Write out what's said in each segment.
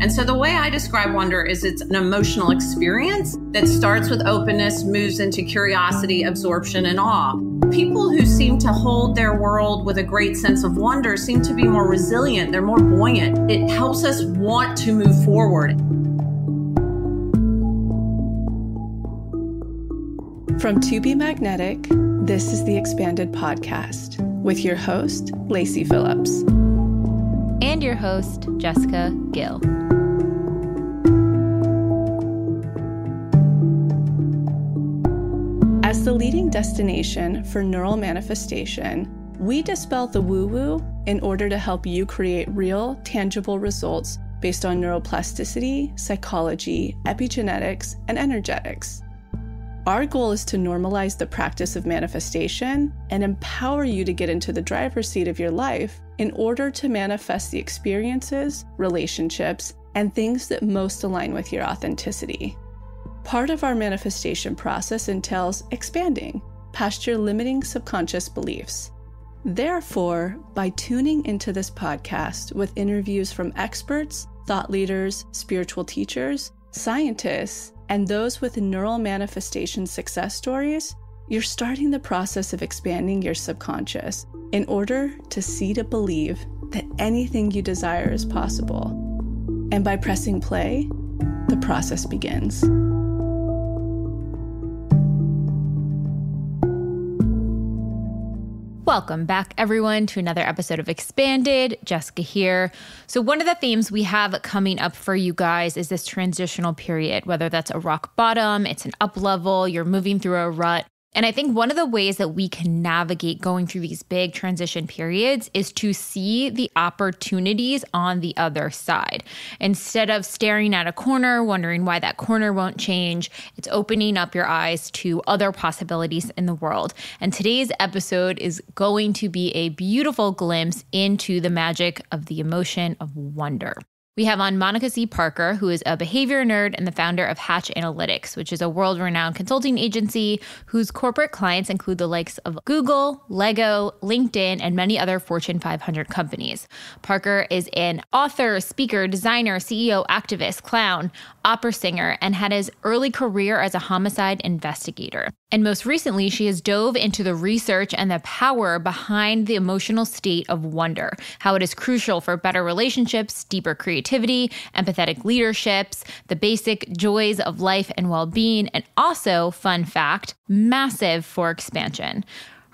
And so the way I describe wonder is it's an emotional experience that starts with openness, moves into curiosity, absorption, and awe. People who seem to hold their world with a great sense of wonder seem to be more resilient, they're more buoyant. It helps us want to move forward. From To Be Magnetic, this is the Expanded Podcast with your host, Lacy Phillips. And your host, Jessica Gill. Leading destination for neural manifestation, we dispel the woo woo in order to help you create real, tangible results based on neuroplasticity, psychology, epigenetics, and energetics. Our goal is to normalize the practice of manifestation and empower you to get into the driver's seat of your life in order to manifest the experiences, relationships, and things that most align with your authenticity. Part of our manifestation process entails expanding past your limiting subconscious beliefs. Therefore, by tuning into this podcast with interviews from experts, thought leaders, spiritual teachers, scientists, and those with neural manifestation success stories, you're starting the process of expanding your subconscious in order to see to believe that anything you desire is possible. And by pressing play, the process begins. Welcome back, everyone, to another episode of Expanded. Jessica here. So, one of the themes we have coming up for you guys is this transitional period, whether that's a rock bottom, it's an up level, you're moving through a rut. And I think one of the ways that we can navigate going through these big transition periods is to see the opportunities on the other side. Instead of staring at a corner, wondering why that corner won't change, it's opening up your eyes to other possibilities in the world. And today's episode is going to be a beautiful glimpse into the magic of the emotion of wonder. We have on Monica C. Parker, who is a behavior nerd and the founder of Hatch Analytics, which is a world renowned consulting agency whose corporate clients include the likes of Google, Lego, LinkedIn, and many other Fortune 500 companies. Parker is an author, speaker, designer, CEO, activist, clown, opera singer, and had his early career as a homicide investigator. And most recently, she has dove into the research and the power behind the emotional state of wonder, how it is crucial for better relationships, deeper creativity, empathetic leaderships, the basic joys of life and well being, and also, fun fact, massive for expansion.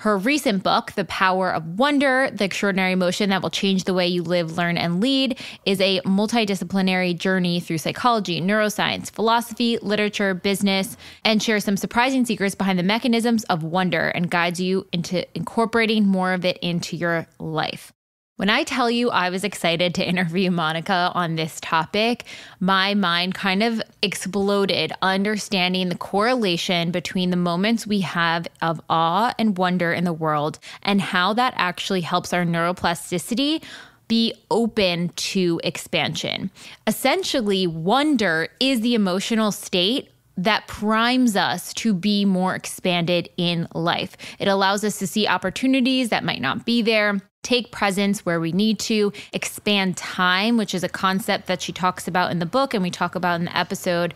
Her recent book, The Power of Wonder The Extraordinary Emotion That Will Change the Way You Live, Learn, and Lead, is a multidisciplinary journey through psychology, neuroscience, philosophy, literature, business, and shares some surprising secrets behind the mechanisms of wonder and guides you into incorporating more of it into your life. When I tell you I was excited to interview Monica on this topic, my mind kind of exploded understanding the correlation between the moments we have of awe and wonder in the world and how that actually helps our neuroplasticity be open to expansion. Essentially, wonder is the emotional state that primes us to be more expanded in life. It allows us to see opportunities that might not be there take presence where we need to, expand time, which is a concept that she talks about in the book and we talk about in the episode,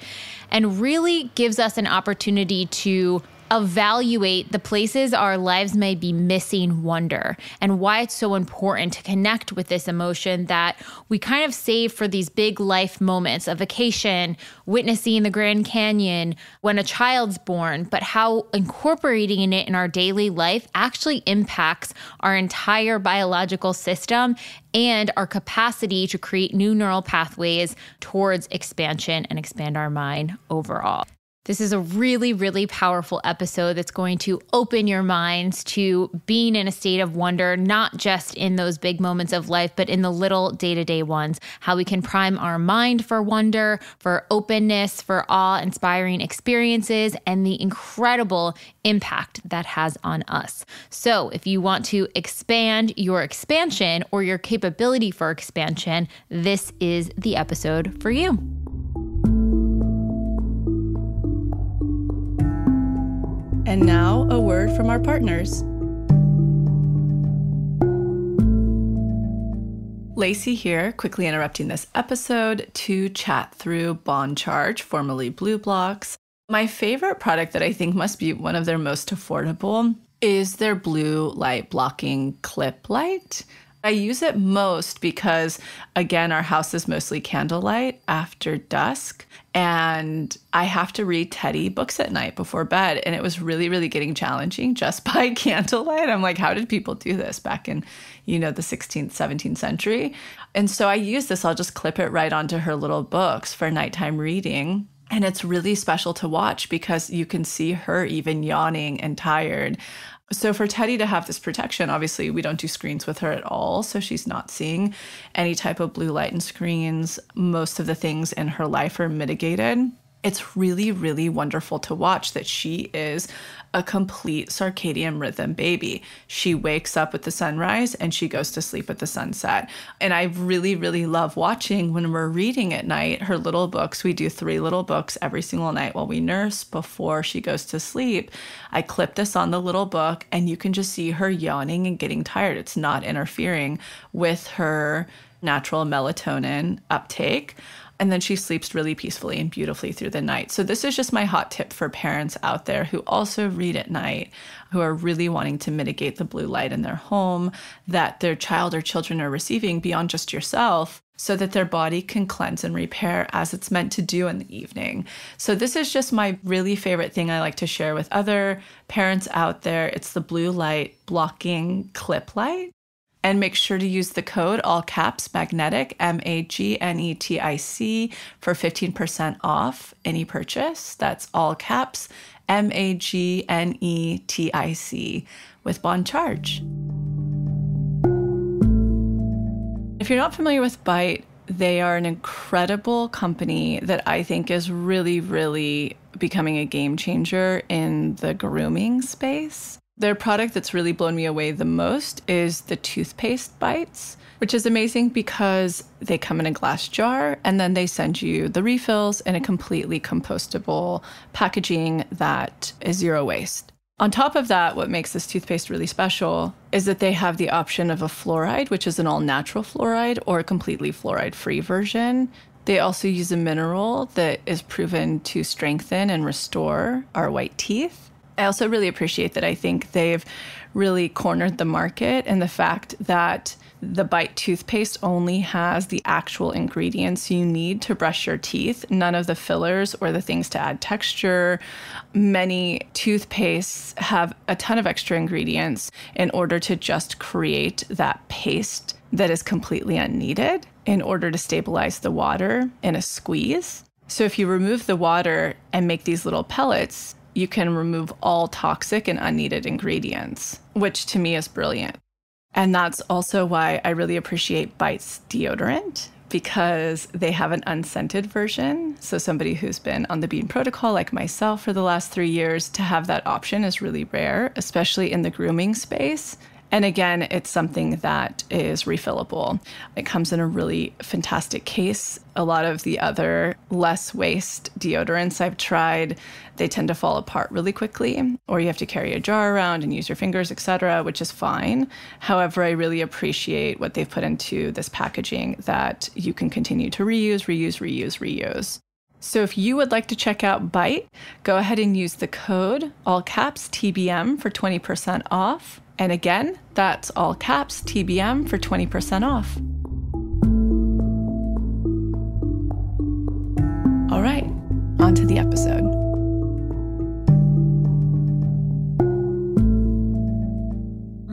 and really gives us an opportunity to evaluate the places our lives may be missing wonder and why it's so important to connect with this emotion that we kind of save for these big life moments a vacation, witnessing the Grand Canyon, when a child's born, but how incorporating it in our daily life actually impacts our entire biological system and our capacity to create new neural pathways towards expansion and expand our mind overall. This is a really, really powerful episode that's going to open your minds to being in a state of wonder, not just in those big moments of life, but in the little day to day ones. How we can prime our mind for wonder, for openness, for awe inspiring experiences, and the incredible impact that has on us. So, if you want to expand your expansion or your capability for expansion, this is the episode for you. And now, a word from our partners. Lacy here, quickly interrupting this episode to chat through Bon Charge, formerly BLUblox. My favorite product that I think must be one of their most affordable is their blue light blocking clip light. I use it most because, again, our house is mostly candlelight after dusk. And I have to read Teddy books at night before bed. And it was really, really getting challenging just by candlelight. I'm like, how did people do this back in, you know, the 16th, 17th century? And so I use this, I'll just clip it right onto her little books for nighttime reading. And it's really special to watch because you can see her even yawning and tired. So for Teddy to have this protection, obviously we don't do screens with her at all. So she's not seeing any type of blue light and screens. Most of the things in her life are mitigated it's really, really wonderful to watch that she is a complete circadian rhythm baby. She wakes up with the sunrise and she goes to sleep with the sunset. And I really, really love watching when we're reading at night her little books. We do three little books every single night while we nurse before she goes to sleep. I clip this on the little book and you can just see her yawning and getting tired. It's not interfering with her natural melatonin uptake and then she sleeps really peacefully and beautifully through the night. So, this is just my hot tip for parents out there who also read at night, who are really wanting to mitigate the blue light in their home that their child or children are receiving beyond just yourself. So that their body can cleanse and repair as it's meant to do in the evening. So, this is just my really favorite thing I like to share with other parents out there. It's the blue light blocking clip light and make sure to use the code all caps magnetic M A G N E T I C for 15% off any purchase. That's all caps M A G N E T I C with Bon Charge. If you're not familiar with Bite, they are an incredible company that I think is really, really becoming a game changer in the grooming space. Their product that's really blown me away the most is the toothpaste bites, which is amazing because they come in a glass jar and then they send you the refills in a completely compostable packaging that is zero waste. On top of that, what makes this toothpaste really special is that they have the option of a fluoride, which is an all natural fluoride, or a completely fluoride free version. They also use a mineral that is proven to strengthen and restore our white teeth. I also really appreciate that I think they've really cornered the market and the fact that the Bite toothpaste only has the actual ingredients you need to brush your teeth, none of the fillers or the things to add texture. Many toothpastes have a ton of extra ingredients in order to just create that paste that is completely unneeded in order to stabilize the water in a squeeze. So if you remove the water and make these little pellets, you can remove all toxic and unneeded ingredients, which to me is brilliant. And that's also why I really appreciate Bites deodorant because they have an unscented version. So, somebody who's been on the Bean protocol, like myself, for the last three years, to have that option is really rare, especially in the grooming space. And again, it's something that is refillable. It comes in a really fantastic case. A lot of the other less waste deodorants I've tried, they tend to fall apart really quickly, or you have to carry a jar around and use your fingers, etc., which is fine. However, I really appreciate what they've put into this packaging that you can continue to reuse, reuse, reuse, reuse. So if you would like to check out Bite, go ahead and use the code all caps TBM for 20% off. And again, that's all caps TBM for 20% off. All right, on to the episode.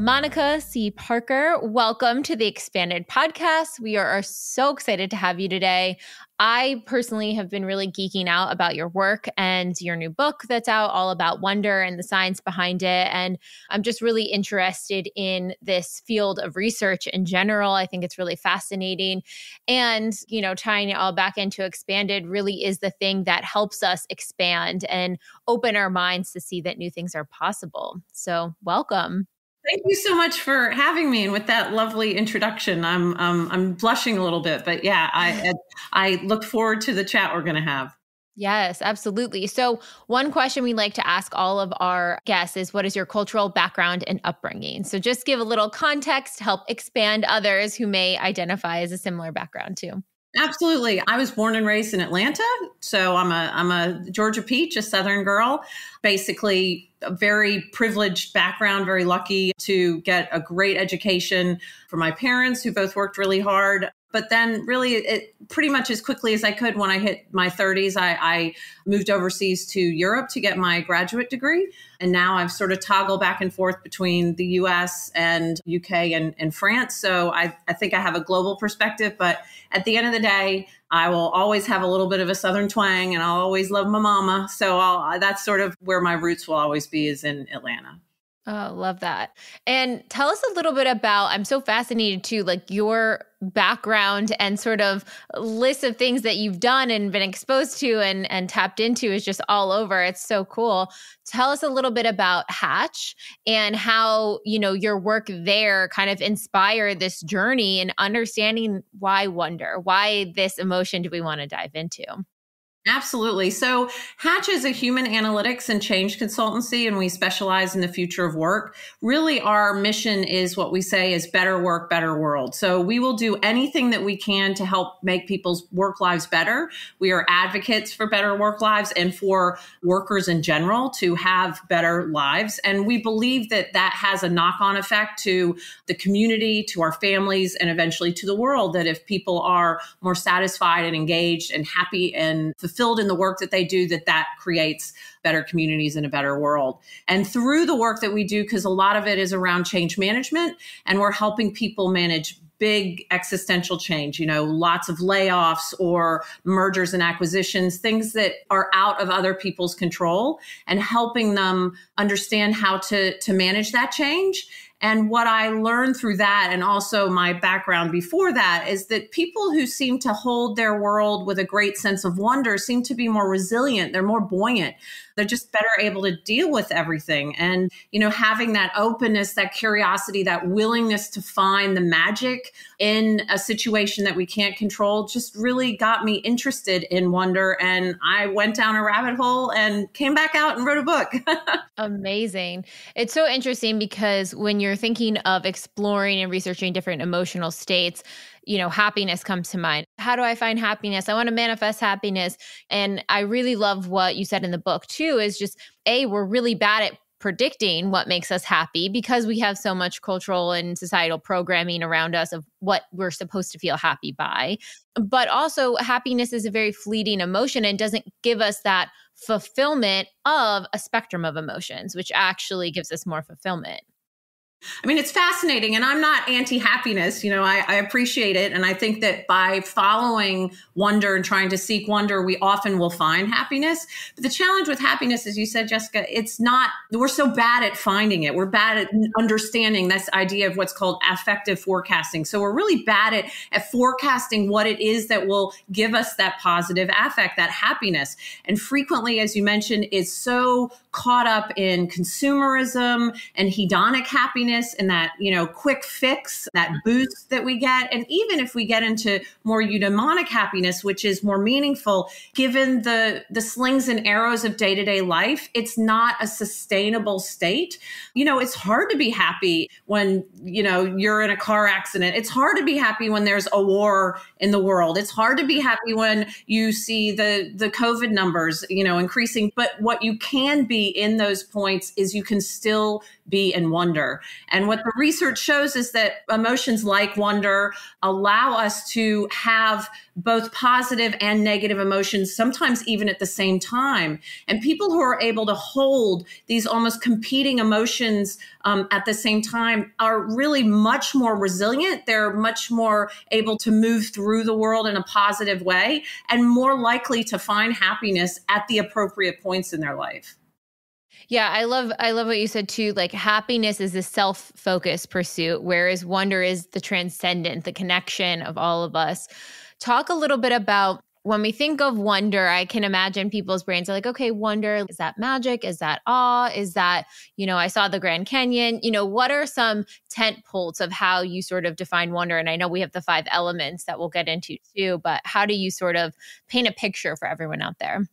Monica C. Parker, welcome to the Expanded Podcast. We are so excited to have you today. I personally have been really geeking out about your work and your new book that's out, all about wonder and the science behind it. And I'm just really interested in this field of research in general. I think it's really fascinating. And, you know, tying it all back into expanded really is the thing that helps us expand and open our minds to see that new things are possible. So, welcome. Thank you so much for having me and with that lovely introduction. I'm um, I'm blushing a little bit, but yeah, I I look forward to the chat we're going to have. Yes, absolutely. So, one question we like to ask all of our guests is what is your cultural background and upbringing? So, just give a little context help expand others who may identify as a similar background too. Absolutely. I was born and raised in Atlanta, so I'm a I'm a Georgia peach, a southern girl. Basically a very privileged background, very lucky to get a great education from my parents who both worked really hard but then really it pretty much as quickly as i could when i hit my 30s I, I, moved overseas to europe to get my graduate degree. And now i've sort of toggled back and forth between the us and uk and, and france. So I, I think i have a global perspective but at the end of the day i will always have a little bit of a southern twang and i'll always love my mama. So I'll, that's sort of where my roots will always be is in atlanta Oh, love that. And tell us a little bit about I'm so fascinated too like your background and sort of list of things that you've done and been exposed to and and tapped into is just all over. It's so cool. Tell us a little bit about Hatch and how, you know, your work there kind of inspired this journey and understanding why wonder, why this emotion do we want to dive into? Absolutely. So, Hatch is a human analytics and change consultancy, and we specialize in the future of work. Really, our mission is what we say is better work, better world. So, we will do anything that we can to help make people's work lives better. We are advocates for better work lives and for workers in general to have better lives. And we believe that that has a knock on effect to the community, to our families, and eventually to the world. That if people are more satisfied and engaged and happy and fulfilled, fulfilled in the work that they do that that creates better communities and a better world. And through the work that we do because a lot of it is around change management and we're helping people manage big existential change, you know, lots of layoffs or mergers and acquisitions, things that are out of other people's control and helping them understand how to to manage that change and what I learned through that, and also my background before that, is that people who seem to hold their world with a great sense of wonder seem to be more resilient. They're more buoyant they're just better able to deal with everything. And you know having that openness that curiosity that willingness to find the magic in a situation that we can't control just really got me interested in wonder. And i went down a rabbit hole and came back out and wrote a book. Amazing. It's so interesting because when you're thinking of exploring and researching different emotional states you know, happiness comes to mind. How do I find happiness? I want to manifest happiness. And I really love what you said in the book, too, is just A, we're really bad at predicting what makes us happy because we have so much cultural and societal programming around us of what we're supposed to feel happy by. But also, happiness is a very fleeting emotion and doesn't give us that fulfillment of a spectrum of emotions, which actually gives us more fulfillment. I mean, it's fascinating, and I'm not anti happiness. You know, I, I, appreciate it. And I think that by following wonder and trying to seek wonder, we often will find happiness. But the challenge with happiness, as you said, Jessica, it's not, we're so bad at finding it. We're bad at understanding this idea of what's called affective forecasting. So we're really bad at, at forecasting what it is that will give us that positive affect, that happiness. And frequently, as you mentioned, is so caught up in consumerism and hedonic happiness and that, you know, quick fix, that mm-hmm. boost that we get. And even if we get into more eudaimonic happiness, which is more meaningful, given the, the slings and arrows of day to day life, it's not a sustainable state. You know, it's hard to be happy when, you know, you're in a car accident. It's hard to be happy when there's a war in the world. It's hard to be mm-hmm. happy when you see the, the COVID numbers, you know, increasing. But what you can be in those points is you can still be in wonder. And what the research shows is that emotions like wonder allow us to have both positive and negative emotions, sometimes even at the same time. And people who are able to hold these almost competing emotions um, at the same time are really much more resilient. They're much more able to move through the world in a positive way and more likely to find happiness at the appropriate points in their life. Yeah, I love I love what you said too. Like happiness is a self-focused pursuit, whereas wonder is the transcendent, the connection of all of us. Talk a little bit about when we think of wonder, I can imagine people's brains are like, okay, wonder, is that magic? Is that awe? Is that, you know, I saw the Grand Canyon? You know, what are some tent poles of how you sort of define wonder? And I know we have the five elements that we'll get into too, but how do you sort of paint a picture for everyone out there?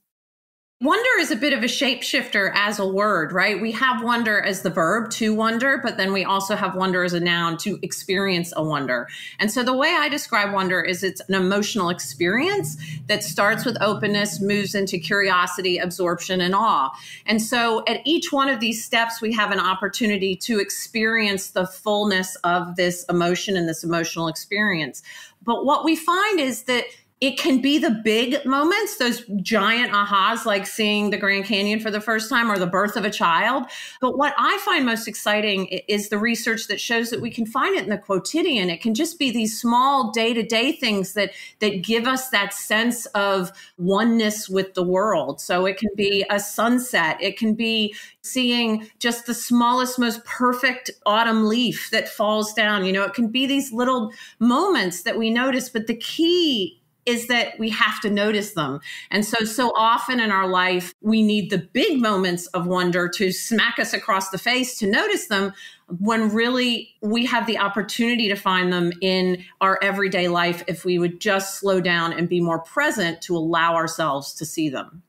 Wonder is a bit of a shapeshifter as a word, right? We have wonder as the verb to wonder, but then we also have wonder as a noun to experience a wonder. And so the way I describe wonder is it's an emotional experience that starts with openness, moves into curiosity, absorption, and awe. And so at each one of these steps, we have an opportunity to experience the fullness of this emotion and this emotional experience. But what we find is that it can be the big moments, those giant ahas, like seeing the Grand Canyon for the first time or the birth of a child. But what I find most exciting is the research that shows that we can find it in the quotidian. It can just be these small day to day things that, that give us that sense of oneness with the world. So it can be a sunset, it can be seeing just the smallest, most perfect autumn leaf that falls down. You know, it can be these little moments that we notice, but the key is that we have to notice them. And so, so often in our life, we need the big moments of wonder to smack us across the face to notice them when really we have the opportunity to find them in our everyday life if we would just slow down and be more present to allow ourselves to see them.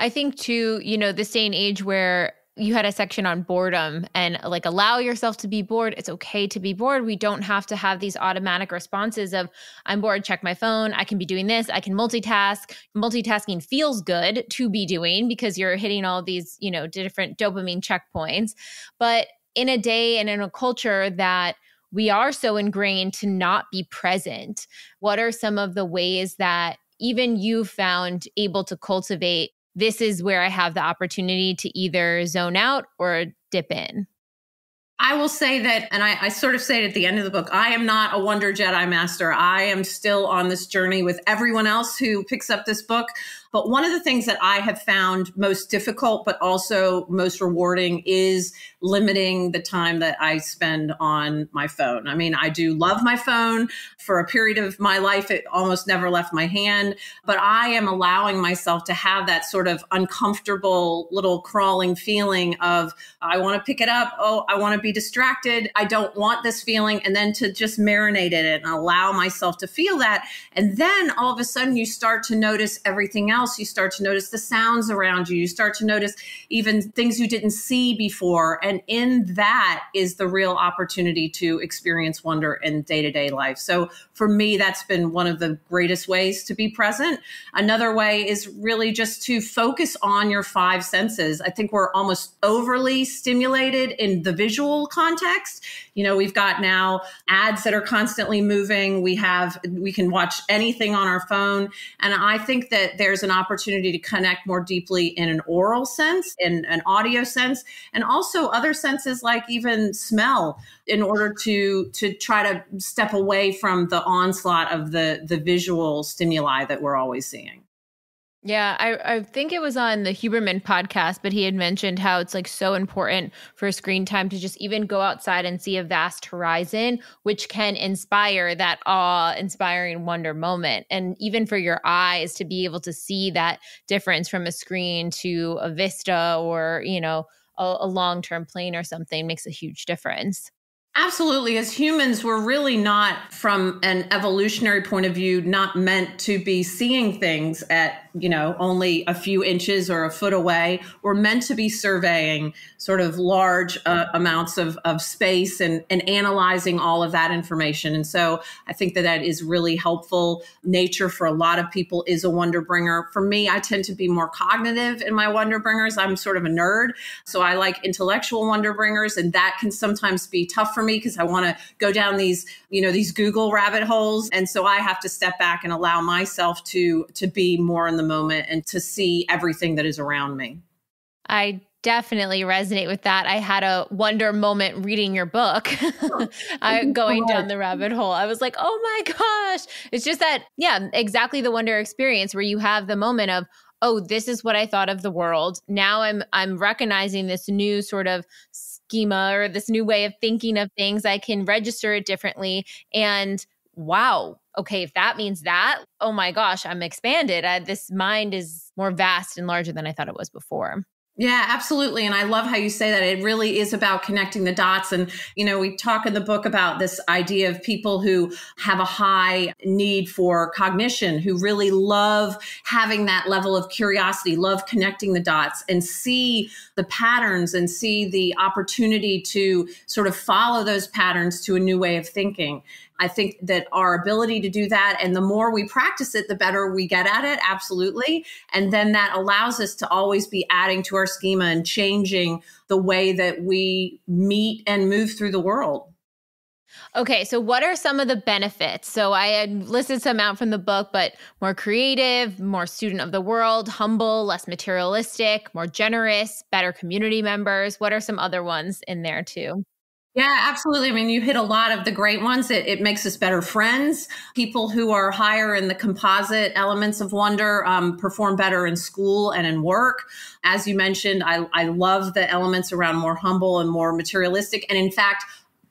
I think, too, you know, this day and age where you had a section on boredom and like allow yourself to be bored. It's okay to be bored. We don't have to have these automatic responses of I'm bored, check my phone, I can be doing this, I can multitask. Multitasking feels good to be doing because you're hitting all these, you know, different dopamine checkpoints. But in a day and in a culture that we are so ingrained to not be present, what are some of the ways that even you found able to cultivate this is where I have the opportunity to either zone out or dip in. I will say that, and I, I, sort of say it at the end of the book I am not a Wonder Jedi Master. I am still on this journey with everyone else who picks up this book. But one of the things that I have found most difficult, but also most rewarding, is limiting the time that I spend on my phone. I mean, I do love my phone. For a period of my life, it almost never left my hand. But I am allowing myself to have that sort of uncomfortable little crawling feeling of, I want to pick it up. Oh, I want to be distracted. I don't want this feeling. And then to just marinate in it and allow myself to feel that. And then all of a sudden, you start to notice everything else. You start to notice the sounds around you. You start to notice even things you didn't see before. And and in that is the real opportunity to experience wonder in day to day life. So for me, that's been one of the greatest ways to be present. Another way is really just to focus on your five senses. I think we're almost overly stimulated in the visual context. You know, we've got now ads that are constantly moving. We have, we can watch anything on our phone. And I think that there's an opportunity to connect more deeply in an oral sense, in an audio sense, and also other senses like even smell in order to to try to step away from the onslaught of the the visual stimuli that we're always seeing. Yeah, I, I think it was on the Huberman podcast, but he had mentioned how it's like so important for screen time to just even go outside and see a vast horizon, which can inspire that awe inspiring wonder moment. And even for your eyes to be able to see that difference from a screen to a vista or, you know, a, a long term plane or something makes a huge difference. Absolutely. As humans, we're really not, from an evolutionary point of view, not meant to be seeing things at you know, only a few inches or a foot away. We're meant to be surveying sort of large uh, amounts of, of space and, and analyzing all of that information. And so I think that that is really helpful. Nature for a lot of people is a wonder bringer. For me, I tend to be more cognitive in my wonder bringers. I'm sort of a nerd. So I like intellectual wonder bringers. And that can sometimes be tough for me because I want to go down these, you know, these Google rabbit holes. And so I have to step back and allow myself to, to be more in the moment and to see everything that is around me. I definitely resonate with that. I had a wonder moment reading your book, uh, I, going down the rabbit hole. I was like, oh my gosh. It's just that, yeah, exactly the wonder experience where you have the moment of, oh, this is what I thought of the world. Now I'm I'm recognizing this new sort of schema or this new way of thinking of things. I can register it differently. And wow, okay, if that means that, oh my gosh, I'm expanded. I, this mind is more vast and larger than I thought it was before. Yeah, absolutely. And I love how you say that. It really is about connecting the dots. And, you know, we talk in the book about this idea of people who have a high need for cognition, who really love having that level of curiosity, love connecting the dots and see the patterns and see the opportunity to sort of follow those patterns to a new way of thinking. I think that our ability to do that, and the more we practice it, the better we get at it, absolutely. And then that allows us to always be adding to our schema and changing the way that we meet and move through the world. Okay, so what are some of the benefits? So I had listed some out from the book, but more creative, more student of the world, humble, less materialistic, more generous, better community members. What are some other ones in there too? Yeah, absolutely. I mean, you hit a lot of the great ones. It, it makes us better friends. People who are higher in the composite elements of wonder um, perform better in school and in work. As you mentioned, I, I love the elements around more humble and more materialistic. And in fact,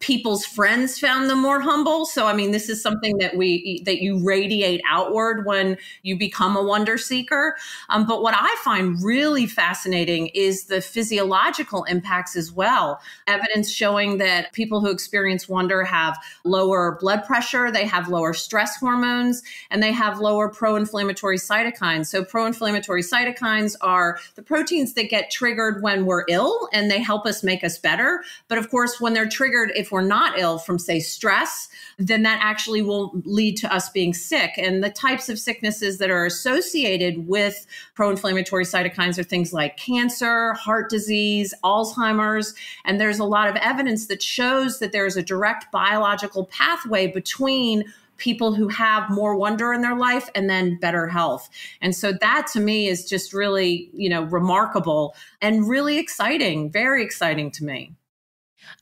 people's friends found them more humble. So i mean this is something that we that you radiate outward when you become a wonder seeker. Um, but what i find really fascinating is the physiological impacts as well. Evidence showing that people who experience wonder have lower blood pressure they have lower stress hormones and they have lower pro-inflammatory cytokines. So pro-inflammatory cytokines are the proteins that get triggered when we're ill and they help us make us better. But of course when they're triggered if we're not ill from, say, stress, then that actually will lead to us being sick. And the types of sicknesses that are associated with pro inflammatory cytokines are things like cancer, heart disease, Alzheimer's. And there's a lot of evidence that shows that there's a direct biological pathway between people who have more wonder in their life and then better health. And so that to me is just really, you know, remarkable and really exciting, very exciting to me.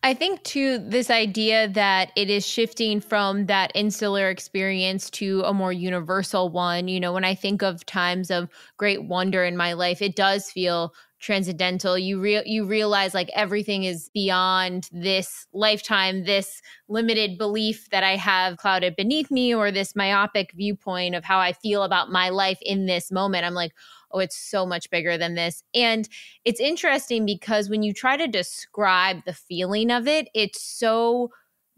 I think too this idea that it is shifting from that insular experience to a more universal one. You know, when I think of times of great wonder in my life, it does feel transcendental. You real you realize like everything is beyond this lifetime, this limited belief that I have clouded beneath me or this myopic viewpoint of how I feel about my life in this moment. I'm like, oh, it's so much bigger than this. And it's interesting because when you try to describe the feeling of it, it's so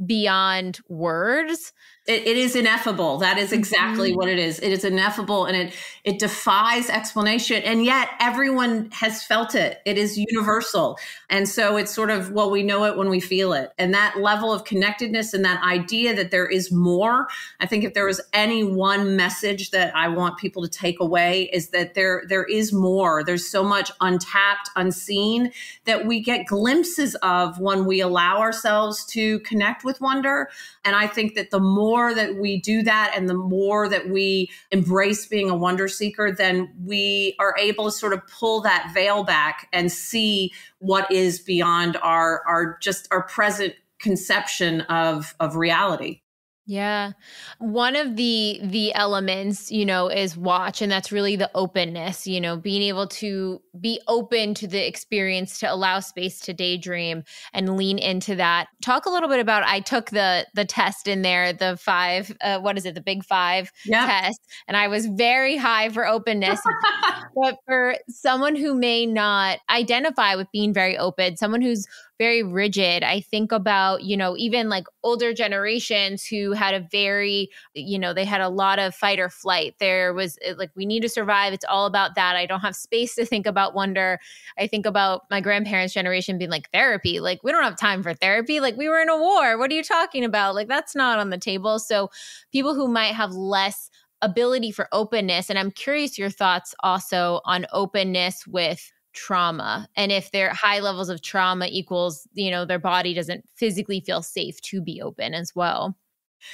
beyond words it, it is ineffable. That is exactly mm-hmm. what it is. It is ineffable and it it defies explanation. And yet everyone has felt it. It is universal. And so it's sort of, well, we know it when we feel it. And that level of connectedness and that idea that there is more. I think if there was any one message that I want people to take away is that there there is more. There's so much untapped, unseen that we get glimpses of when we allow ourselves to connect with wonder. And I think that the more that we do that and the more that we embrace being a wonder seeker, then we are able to sort of pull that veil back and see what is beyond our our just our present conception of of reality. Yeah. One of the the elements, you know, is watch and that's really the openness, you know, being able to be open to the experience to allow space to daydream and lean into that. Talk a little bit about I took the the test in there, the 5 uh, what is it, the big 5 yeah. test, and I was very high for openness. but for someone who may not identify with being very open, someone who's very rigid. I think about, you know, even like older generations who had a very, you know, they had a lot of fight or flight. There was eh, like, we need to survive. It's all about that. I don't have space to think about wonder. I think about my grandparents' generation being like, therapy. Like, we don't have time for therapy. Like, we were in a war. What are you talking about? Like, that's not on the table. So, people who might have less ability for openness. And I'm curious your thoughts also on openness with trauma and if their high levels of trauma equals you know their body doesn't physically feel safe to be open as well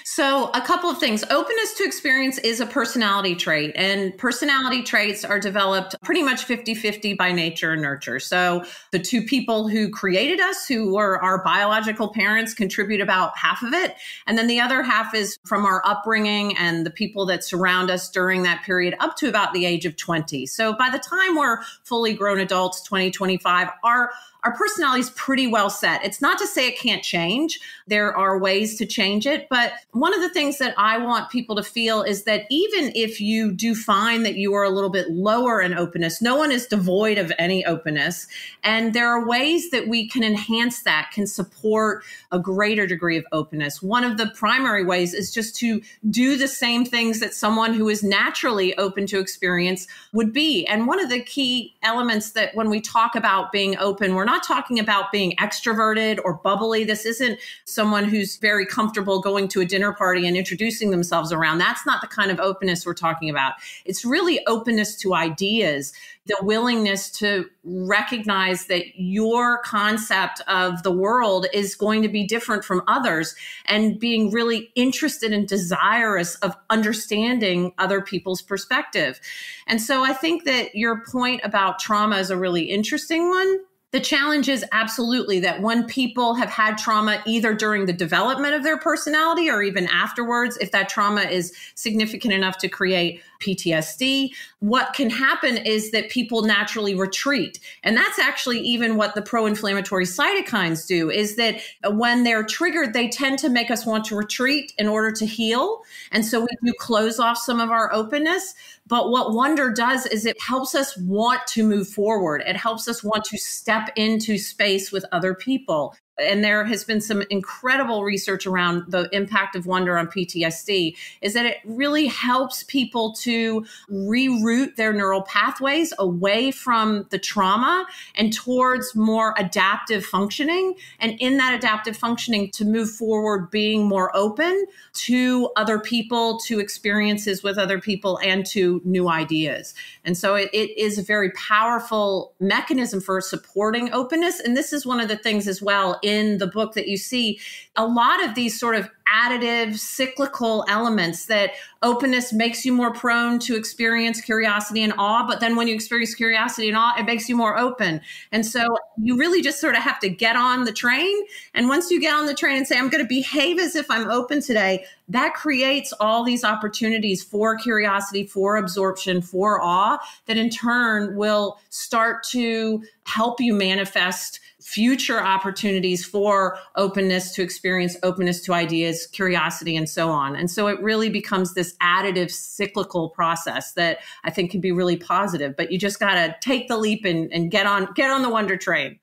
so, a couple of things. Openness to experience is a personality trait, and personality traits are developed pretty much 50 50 by nature and nurture. So, the two people who created us, who were our biological parents, contribute about half of it. And then the other half is from our upbringing and the people that surround us during that period up to about the age of 20. So, by the time we're fully grown adults, 20, 25, our our personality is pretty well set. It's not to say it can't change. There are ways to change it. But one of the things that I want people to feel is that even if you do find that you are a little bit lower in openness, no one is devoid of any openness. And there are ways that we can enhance that, can support a greater degree of openness. One of the primary ways is just to do the same things that someone who is naturally open to experience would be. And one of the key elements that when we talk about being open, we're not talking about being extroverted or bubbly. This isn't someone who's very comfortable going to a dinner party and introducing themselves around. That's not the kind of openness we're talking about. It's really openness to ideas, the willingness to recognize that your concept of the world is going to be different from others and being really interested and desirous of understanding other people's perspective. And so I think that your point about trauma is a really interesting one the challenge is absolutely that when people have had trauma, either during the development of their personality or even afterwards, if that trauma is significant enough to create PTSD, what can happen is that people naturally retreat. And that's actually even what the pro inflammatory cytokines do is that when they're triggered, they tend to make us want to retreat in order to heal. And so we do close off some of our openness. But what wonder does is it helps us want to move forward. It helps us want to step into space with other people and there has been some incredible research around the impact of wonder on PTSD, is that it really helps people to reroute their neural pathways away from the trauma and towards more adaptive functioning. And in that adaptive functioning, to move forward being more open to other people, to experiences with other people, and to new ideas. And so it, it is a very powerful mechanism for supporting openness. And this is one of the things as well in the book that you see a lot of these sort of additive cyclical elements that openness makes you more prone to experience curiosity and awe but then when you experience curiosity and awe it makes you more open. And so you really just sort of have to get on the train. And once you get on the train and say i'm going to behave as if i'm open today that creates all these opportunities for curiosity for absorption for awe that in turn will start to help you manifest future opportunities for openness to experience, openness to ideas, curiosity, and so on. And so it really becomes this additive cyclical process that I think can be really positive. But you just got to take the leap and, and get on get on the wonder train.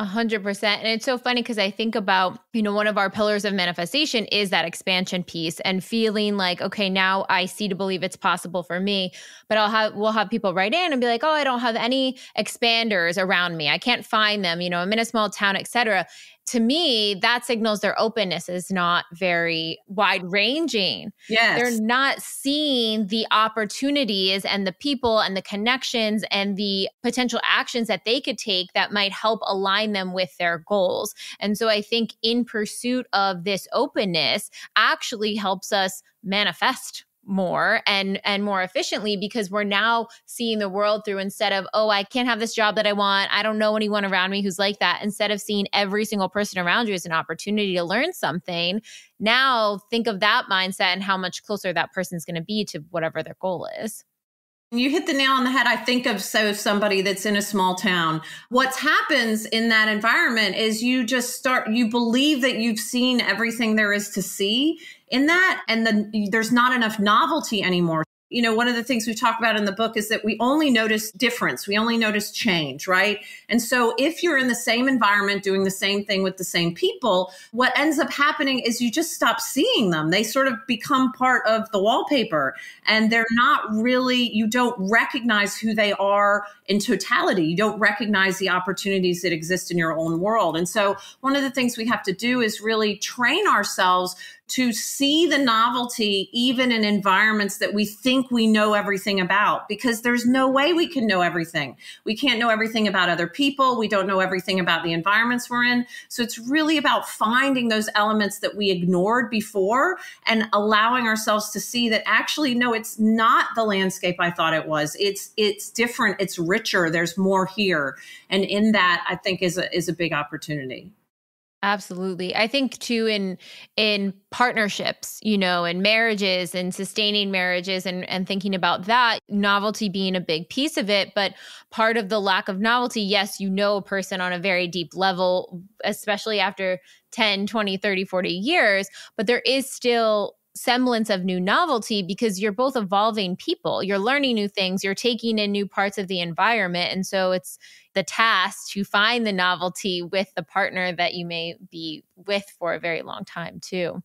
A hundred percent. And it's so funny because I think about, you know, one of our pillars of manifestation is that expansion piece and feeling like, okay, now I see to believe it's possible for me. But I'll have we'll have people write in and be like, oh, I don't have any expanders around me. I can't find them, you know, I'm in a small town, etc to me, that signals their openness is not very wide ranging. Yes. They're not seeing the opportunities and the people and the connections and the potential actions that they could take that might help align them with their goals. And so I think in pursuit of this openness actually helps us manifest more and and more efficiently because we're now seeing the world through instead of oh I can't have this job that I want. I don't know anyone around me who's like that. Instead of seeing every single person around you as an opportunity to learn something now think of that mindset and how much closer that person's going to be to whatever their goal is you hit the nail on the head. I think of so somebody that's in a small town. What happens in that environment is you just start, you believe that you've seen everything there is to see in that, and then there's not enough novelty anymore you know, one of the things we talk about in the book is that we only notice difference. We only notice change, right? And so if you're in the same environment doing the same thing with the same people, what ends up happening is you just stop seeing them. They sort of become part of the wallpaper and they're not really, you don't recognize who they are in totality. You don't recognize the opportunities that exist in your own world. And so one of the things we have to do is really train ourselves to see the novelty even in environments that we think we know everything about because there's no way we can know everything. We can't know everything about other people. We don't know everything about the environments we're in. So it's really about finding those elements that we ignored before and allowing ourselves to see that actually no it's not the landscape I thought it was. It's it's different, it's richer, there's more here. And in that I think is a is a big opportunity. Absolutely. I think too in in partnerships, you know, and marriages and sustaining marriages and and thinking about that, novelty being a big piece of it, but part of the lack of novelty, yes, you know a person on a very deep level, especially after 10, 20, 30, 40 years, but there is still semblance of new novelty because you're both evolving people. You're learning new things, you're taking in new parts of the environment. And so it's the task to find the novelty with the partner that you may be with for a very long time, too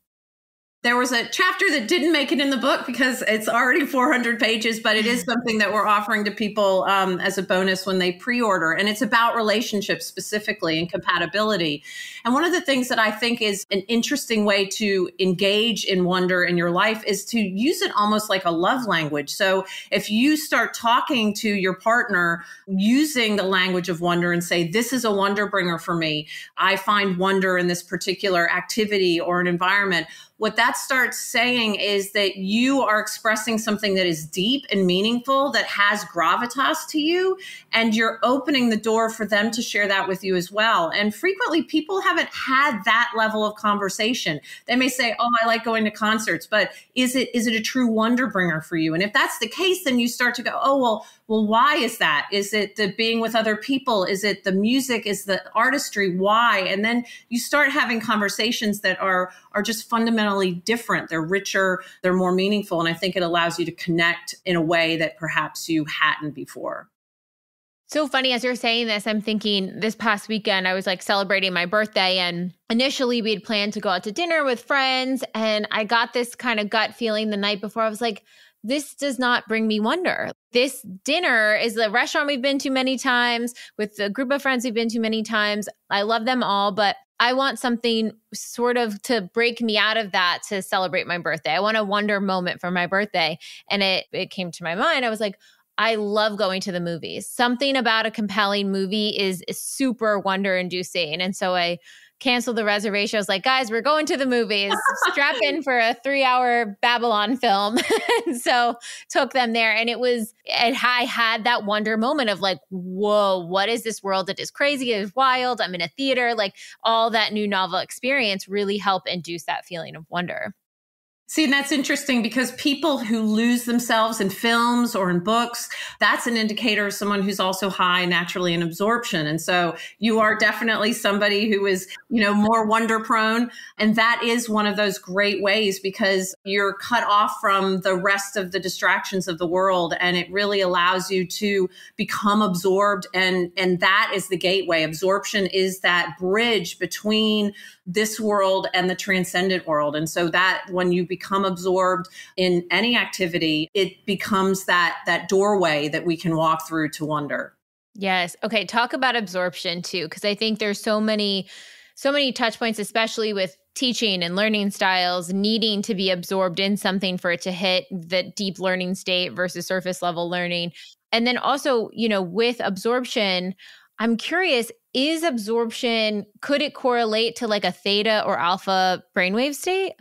there was a chapter that didn't make it in the book because it's already 400 pages, but it is something that we're offering to people um, as a bonus when they pre order. And it's about relationships specifically and compatibility. And one of the things that I think is an interesting way to engage in wonder in your life is to use it almost like a love language. So if you start talking to your partner using the language of wonder and say, This is a wonder bringer for me, I find wonder in this particular activity or an environment what that starts saying is that you are expressing something that is deep and meaningful that has gravitas to you and you're opening the door for them to share that with you as well. And frequently people haven't had that level of conversation. They may say oh i like going to concerts but is it is it a true wonder bringer for you? And if that's the case then you start to go oh well well why is that? Is it the being with other people? Is it the music? Is the artistry? Why? And then you start having conversations that are are just fundamentally different they're richer they're more meaningful and i think it allows you to connect in a way that perhaps you hadn't before so funny as you're saying this, I'm thinking this past weekend I was like celebrating my birthday and initially we had planned to go out to dinner with friends and I got this kind of gut feeling the night before I was like this does not bring me wonder. This dinner is the restaurant we've been to many times with a group of friends we've been to many times. I love them all, but I want something sort of to break me out of that to celebrate my birthday. I want a wonder moment for my birthday. And it it came to my mind. I was like, I love going to the movies. Something about a compelling movie is, is super wonder inducing. And so I canceled the reservation. I was like, guys, we're going to the movies. Strap in for a three hour Babylon film. and so took them there. And it was, and I had that wonder moment of like, whoa, what is this world that is crazy? It is wild. I'm in a theater. Like all that new novel experience really help induce that feeling of wonder. See, and that's interesting because people who lose themselves in films or in books, that's an indicator of someone who's also high naturally in absorption. And so you are definitely somebody who is, you know, more wonder prone. And that is one of those great ways because you're cut off from the rest of the distractions of the world. And it really allows you to become absorbed. And, and that is the gateway. Absorption is that bridge between this world and the transcendent world. And so that when you become absorbed in any activity, it becomes that that doorway that we can walk through to wonder. Yes. Okay, talk about absorption too because I think there's so many so many touch points especially with teaching and learning styles needing to be absorbed in something for it to hit the deep learning state versus surface level learning. And then also, you know, with absorption, I'm curious is absorption could it correlate to like a theta or alpha brainwave state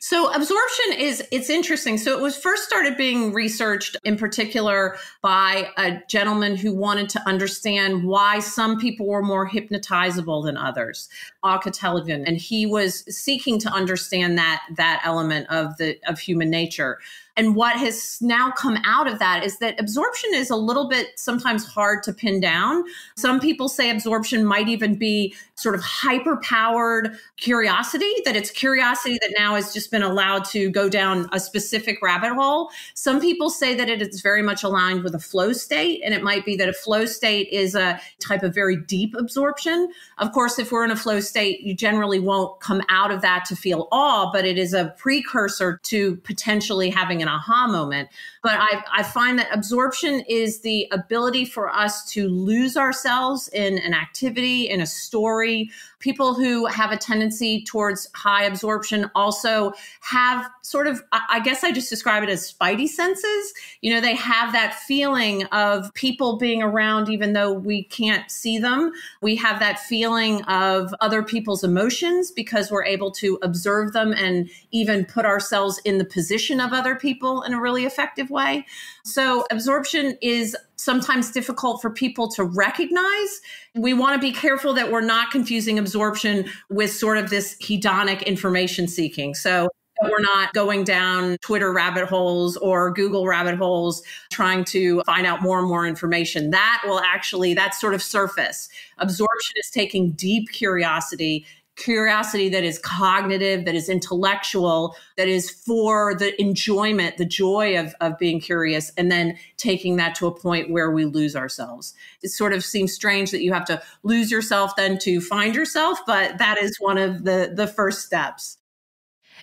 so absorption is it's interesting. So it was first started being researched in particular by a gentleman who wanted to understand why some people were more hypnotizable than others, Auke and he was seeking to understand that that element of the of human nature. And what has now come out of that is that absorption is a little bit sometimes hard to pin down. Some people say absorption might even be sort of hyper powered curiosity, that it's curiosity that now has just been allowed to go down a specific rabbit hole. Some people say that it is very much aligned with a flow state, and it might be that a flow state is a type of very deep absorption. Of course, if we're in a flow state, you generally won't come out of that to feel awe, but it is a precursor to potentially having an aha moment. But I, I find that absorption is the ability for us to lose ourselves in an activity, in a story. People who have a tendency towards high absorption also have sort of, I guess I just describe it as spidey senses. You know, they have that feeling of people being around even though we can't see them. We have that feeling of other people's emotions because we're able to observe them and even put ourselves in the position of other people in a really effective way. So, absorption is sometimes difficult for people to recognize. We want to be careful that we're not confusing absorption with sort of this hedonic information seeking. So, we're not going down Twitter rabbit holes or Google rabbit holes trying to find out more and more information. That will actually, that sort of surface. Absorption is taking deep curiosity curiosity that is cognitive, that is intellectual, that is for the enjoyment, the joy of, of being curious, and then taking that to a point where we lose ourselves. It sort of seems strange that you have to lose yourself then to find yourself, but that is one of the the first steps.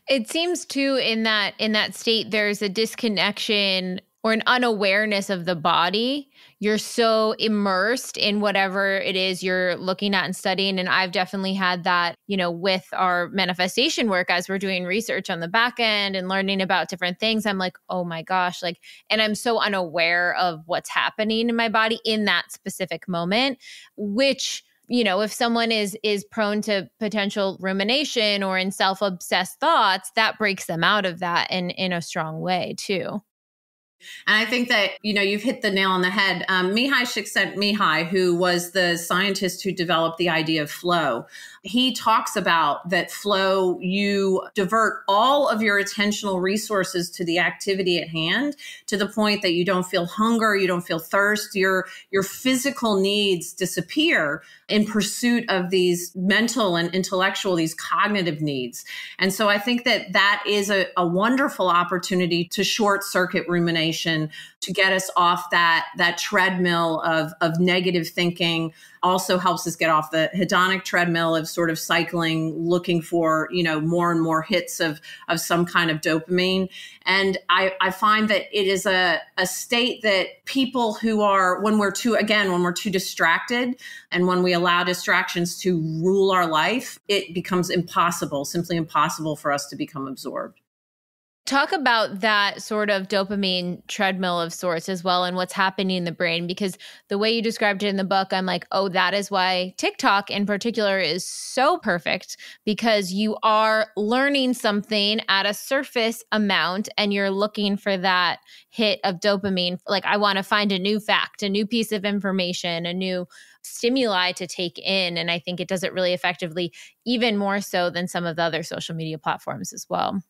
It seems too in that in that state there's a disconnection or an unawareness of the body you're so immersed in whatever it is you're looking at and studying. And i've definitely had that you know with our manifestation work as we're doing research on the back end and learning about different things. I'm like oh my gosh like and i'm so unaware of what's happening in my body in that specific moment which you know if someone is is prone to potential rumination or in self-obsessed thoughts that breaks them out of that in in a strong way too and I think that, you know, you've hit the nail on the head. Um, Mihai Csikszentmihalyi, who was the scientist who developed the idea of flow, he talks about that flow, you divert all of your attentional resources to the activity at hand to the point that you don't feel hunger, you don't feel thirst, your, your physical needs disappear in pursuit of these mental and intellectual, these cognitive needs. And so I think that that is a, a wonderful opportunity to short circuit rumination to get us off that, that treadmill of, of negative thinking, also helps us get off the hedonic treadmill of sort of cycling, looking for, you know, more and more hits of, of some kind of dopamine. And I, I find that it is a, a state that people who are, when we're too, again, when we're too distracted and when we allow distractions to rule our life, it becomes impossible, simply impossible for us to become absorbed. Talk about that sort of dopamine treadmill of sorts as well and what's happening in the brain because the way you described it in the book, I'm like, oh, that is why TikTok in particular is so perfect because you are learning something at a surface amount and you're looking for that hit of dopamine. Like, I want to find a new fact, a new piece of information, a new stimuli to take in. And I think it does it really effectively, even more so than some of the other social media platforms as well.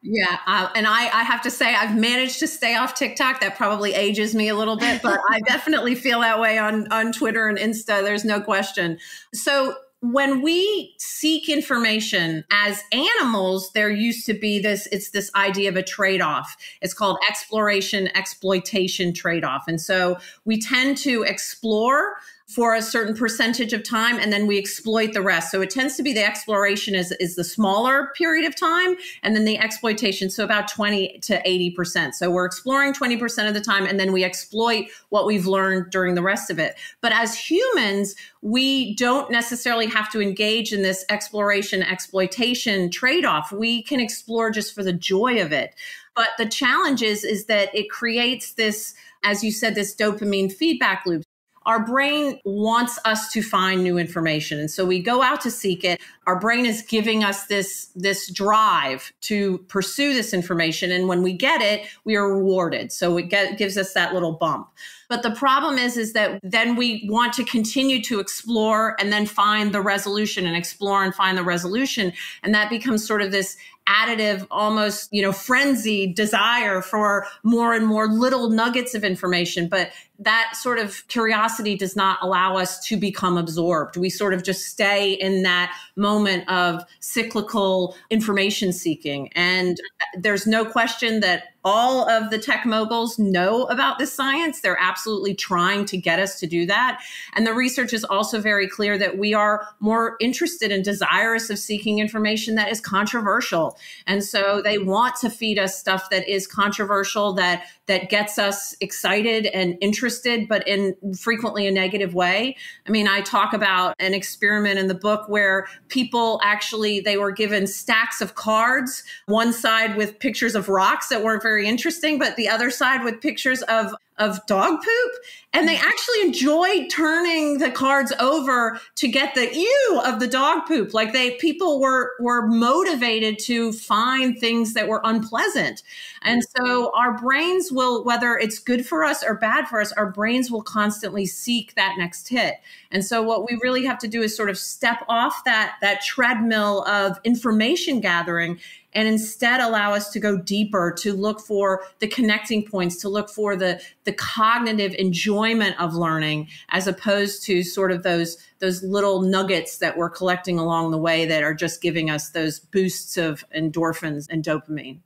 Yeah, uh, and I, I have to say I've managed to stay off TikTok. That probably ages me a little bit, but I definitely feel that way on on Twitter and Insta. There's no question. So when we seek information as animals, there used to be this, it's this idea of a trade off. It's called exploration exploitation trade off. And so we tend to explore for a certain percentage of time and then we exploit the rest. So it tends to be the exploration is, is the smaller period of time and then the exploitation. So about 20 to 80%. So we're exploring 20% of the time and then we exploit what we've learned during the rest of it. But as humans, we don't necessarily have to engage in this exploration exploitation trade off. We can explore just for the joy of it. But the challenge is, is that it creates this as you said, this dopamine feedback loop our brain wants us to find new information and so we go out to seek it our brain is giving us this this drive to pursue this information and when we get it we are rewarded so it get, gives us that little bump but the problem is, is that then we want to continue to explore and then find the resolution and explore and find the resolution. And that becomes sort of this additive, almost, you know, frenzy desire for more and more little nuggets of information. But that sort of curiosity does not allow us to become absorbed. We sort of just stay in that moment of cyclical information seeking. And there's no question that all of the tech moguls know about this science. They're absolutely trying to get us to do that. And the research is also very clear that we are more interested and desirous of seeking information that is controversial. And so they want to feed us stuff that is controversial, that that gets us excited and interested, but in frequently a negative way. I mean, I talk about an experiment in the book where people actually they were given stacks of cards, one side with pictures of rocks that weren't very interesting, but the other side with pictures of of dog poop and they mm. actually enjoyed turning the cards over to get the ew of the dog poop. Like they people were were motivated to find things that were unpleasant. And so our brains will whether it's good for us or bad for us our brains will constantly seek that next hit. And so what we really have to do is sort of step off that that treadmill of information gathering and instead allow us to go deeper to look for the connecting points to look for the the cognitive enjoyment of learning as opposed to sort of those those little nuggets that we're collecting along the way that are just giving us those boosts of endorphins and dopamine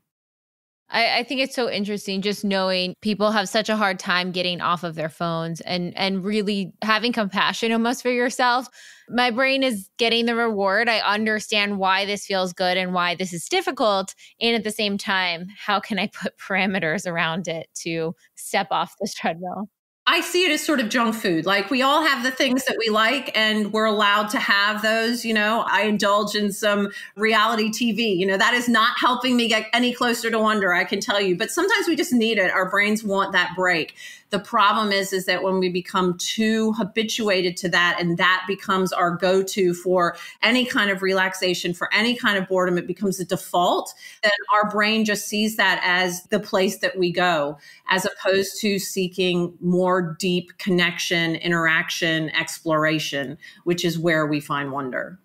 I, I, think it's so interesting just knowing people have such a hard time getting off of their phones and and really having compassion almost for yourself. My brain is getting the reward. I understand why this feels good and why this is difficult. And at the same time, how can I put parameters around it to step off this treadmill? I see it as sort of junk food. Like we all have the things that we like and we're allowed to have those. You know, I indulge in some reality TV. You know, that is not helping me get any closer to wonder, I can tell you. But sometimes we just need it. Our brains want that break. The problem is, is that when we become too habituated to that and that becomes our go-to for any kind of relaxation, for any kind of boredom, it becomes a default, then our brain just sees that as the place that we go, as opposed to seeking more deep connection, interaction, exploration, which is where we find wonder.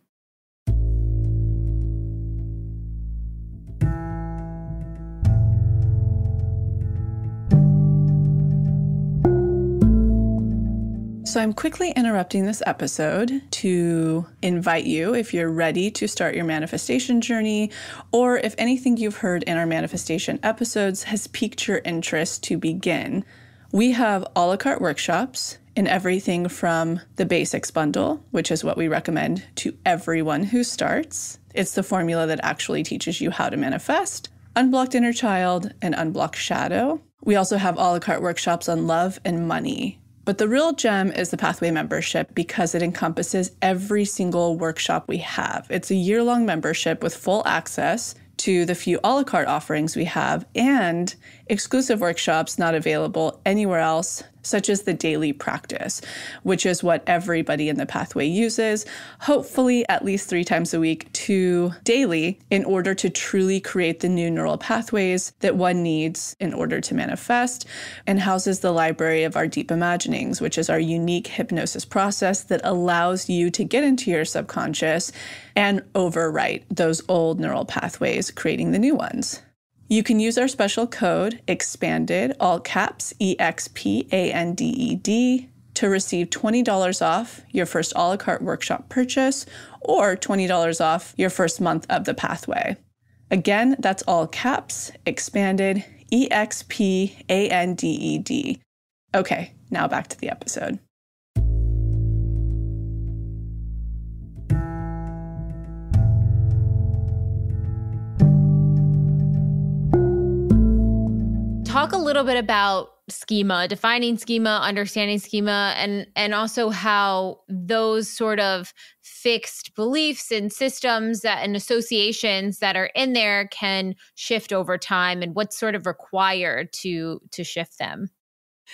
So, I'm quickly interrupting this episode to invite you, if you're ready to start your manifestation journey, or if anything you've heard in our manifestation episodes has piqued your interest to begin. We have a la carte workshops in everything from the basics bundle, which is what we recommend to everyone who starts. It's the formula that actually teaches you how to manifest, unblocked inner child, and unblocked shadow. We also have a la carte workshops on love and money, but the real gem is the Pathway membership because it encompasses every single workshop we have. It's a year long membership with full access to the few a la carte offerings we have and exclusive workshops not available anywhere else such as the daily practice, which is what everybody in the pathway uses, hopefully at least three times a week to daily, in order to truly create the new neural pathways that one needs in order to manifest, and houses the library of our deep imaginings, which is our unique hypnosis process that allows you to get into your subconscious and overwrite those old neural pathways, creating the new ones. You can use our special code expanded, all caps E X P A N D E D, to receive $20 off your first a la carte workshop purchase or $20 off your first month of the pathway. Again, that's all caps, expanded, E X P A N D E D. Okay, now back to the episode. Talk a little bit about schema defining schema understanding schema and and also how those sort of fixed beliefs and systems that and associations that are in there can shift over time and what's sort of required to to shift them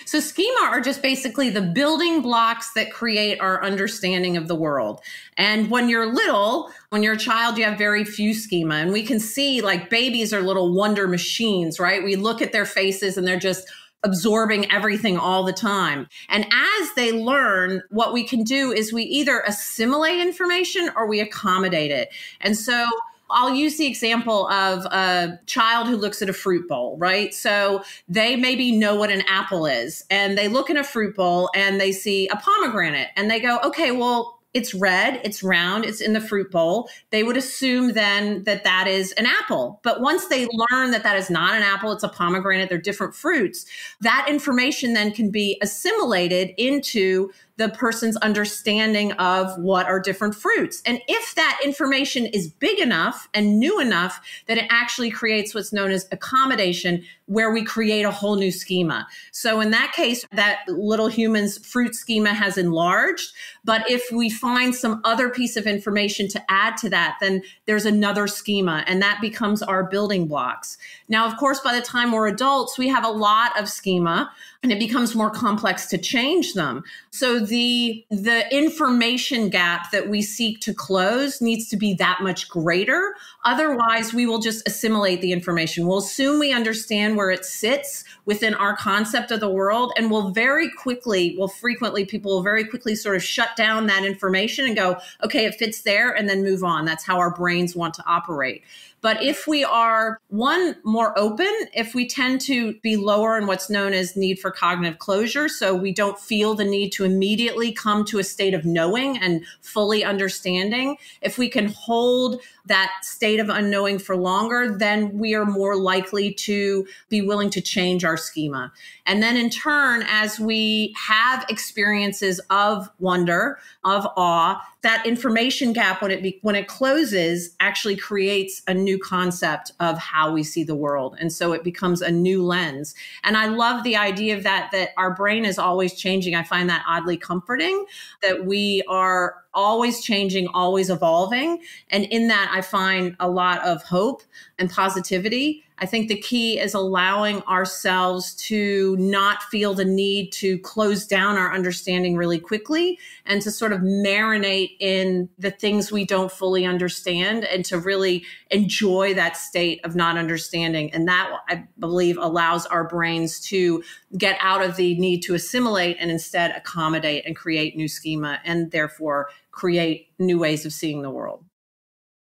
so, schema are just basically the building blocks that create our understanding of the world. And when you're little, when you're a child, you have very few schema. And we can see like babies are little wonder machines, right? We look at their faces and they're just absorbing everything all the time. And as they learn, what we can do is we either assimilate information or we accommodate it. And so, I'll use the example of a child who looks at a fruit bowl, right? So they maybe know what an apple is and they look in a fruit bowl and they see a pomegranate and they go, okay, well, it's red, it's round, it's in the fruit bowl. They would assume then that that is an apple. But once they learn that that is not an apple, it's a pomegranate, they're different fruits, that information then can be assimilated into the person's understanding of what are different fruits. And if that information is big enough and new enough that it actually creates what's known as accommodation, where we create a whole new schema. So in that case, that little human's fruit schema has enlarged. But if we find some other piece of information to add to that, then there's another schema and that becomes our building blocks. Now, of course, by the time we're adults, we have a lot of schema and it becomes more complex to change them. So the the information gap that we seek to close needs to be that much greater. Otherwise, we will just assimilate the information. We'll assume we understand where it sits within our concept of the world and we'll very quickly, well frequently people will very quickly sort of shut down that information and go, okay, it fits there and then move on. That's how our brains want to operate. But if we are one more open, if we tend to be lower in what's known as need for cognitive closure, so we don't feel the need to immediately come to a state of knowing and fully understanding, if we can hold that state of unknowing for longer, then we are more likely to be willing to change our schema. And then in turn, as we have experiences of wonder, of awe, that information gap when it be, when it closes actually creates a new concept of how we see the world and so it becomes a new lens and i love the idea of that that our brain is always changing i find that oddly comforting that we are always changing, always evolving. And in that, I find a lot of hope and positivity. I think the key is allowing ourselves to not feel the need to close down our understanding really quickly and to sort of marinate in the things we don't fully understand and to really enjoy that state of not understanding. And that, I believe, allows our brains to get out of the need to assimilate and instead accommodate and create new schema and therefore create new ways of seeing the world.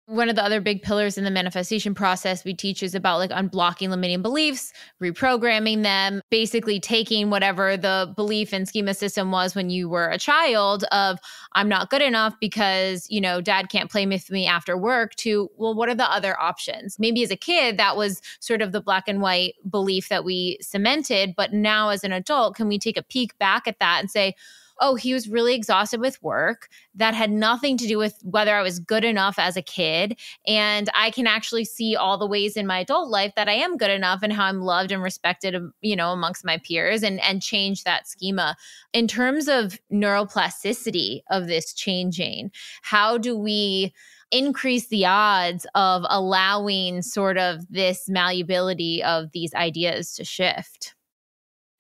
One of the other big pillars in the manifestation process we teach is about like unblocking limiting beliefs, reprogramming them, basically taking whatever the belief and schema system was when you were a child of I'm not good enough because, you know, dad can't play with me after work to well what are the other options? Maybe as a kid that was sort of the black and white belief that we cemented, but now as an adult can we take a peek back at that and say oh, he was really exhausted with work. That had nothing to do with whether I was good enough as a kid. And I can actually see all the ways in my adult life that I am good enough and how I'm loved and respected, um, you know, amongst my peers and, and change that schema. In terms of neuroplasticity of this changing, how do we increase the odds of allowing sort of this malleability of these ideas to shift?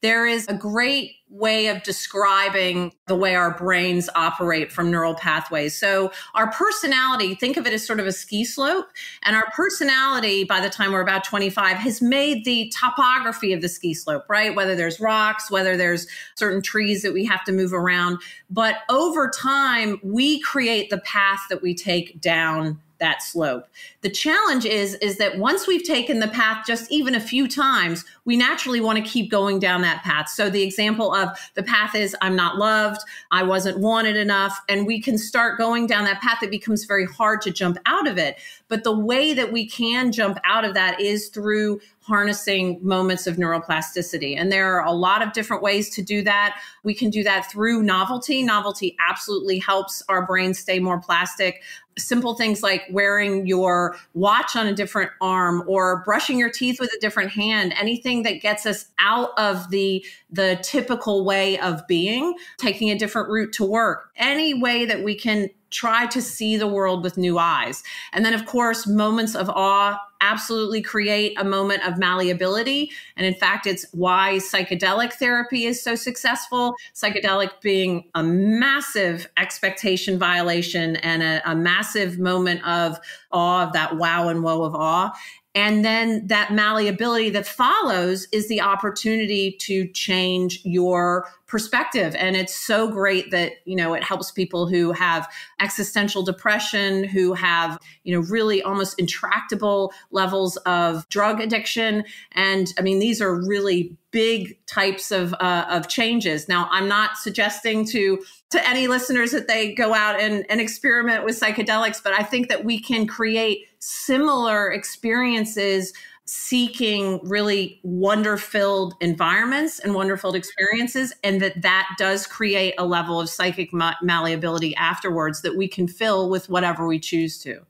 There is a great way of describing the way our brains operate from neural pathways. So, our personality, think of it as sort of a ski slope. And our personality, by the time we're about 25, has made the topography of the ski slope, right? Whether there's rocks, whether there's certain trees that we have to move around. But over time, we create the path that we take down that slope. The challenge is is that once we've taken the path just even a few times, we naturally want to keep going down that path. So the example of the path is I'm not loved, I wasn't wanted enough, and we can start going down that path it becomes very hard to jump out of it. But the way that we can jump out of that is through harnessing moments of neuroplasticity. And there are a lot of different ways to do that. We can do that through novelty. Novelty absolutely helps our brain stay more plastic simple things like wearing your watch on a different arm or brushing your teeth with a different hand anything that gets us out of the the typical way of being taking a different route to work any way that we can try to see the world with new eyes. And then, of course, moments of awe absolutely create a moment of malleability. And in fact, it's why psychedelic therapy is so successful. Psychedelic being a massive expectation violation and a, a massive moment of awe, of that wow and woe of awe. And then that malleability that follows is the opportunity to change your perspective. And it's so great that, you know, it helps people who have existential depression, who have, you know, really almost intractable levels of drug addiction. And I mean, these are really big types of, uh, of changes. Now, I'm not suggesting to to any listeners that they go out and, and experiment with psychedelics, but I think that we can create similar experiences seeking really wonder filled environments and wonder filled experiences and that that does create a level of psychic malleability afterwards that we can fill with whatever we choose to.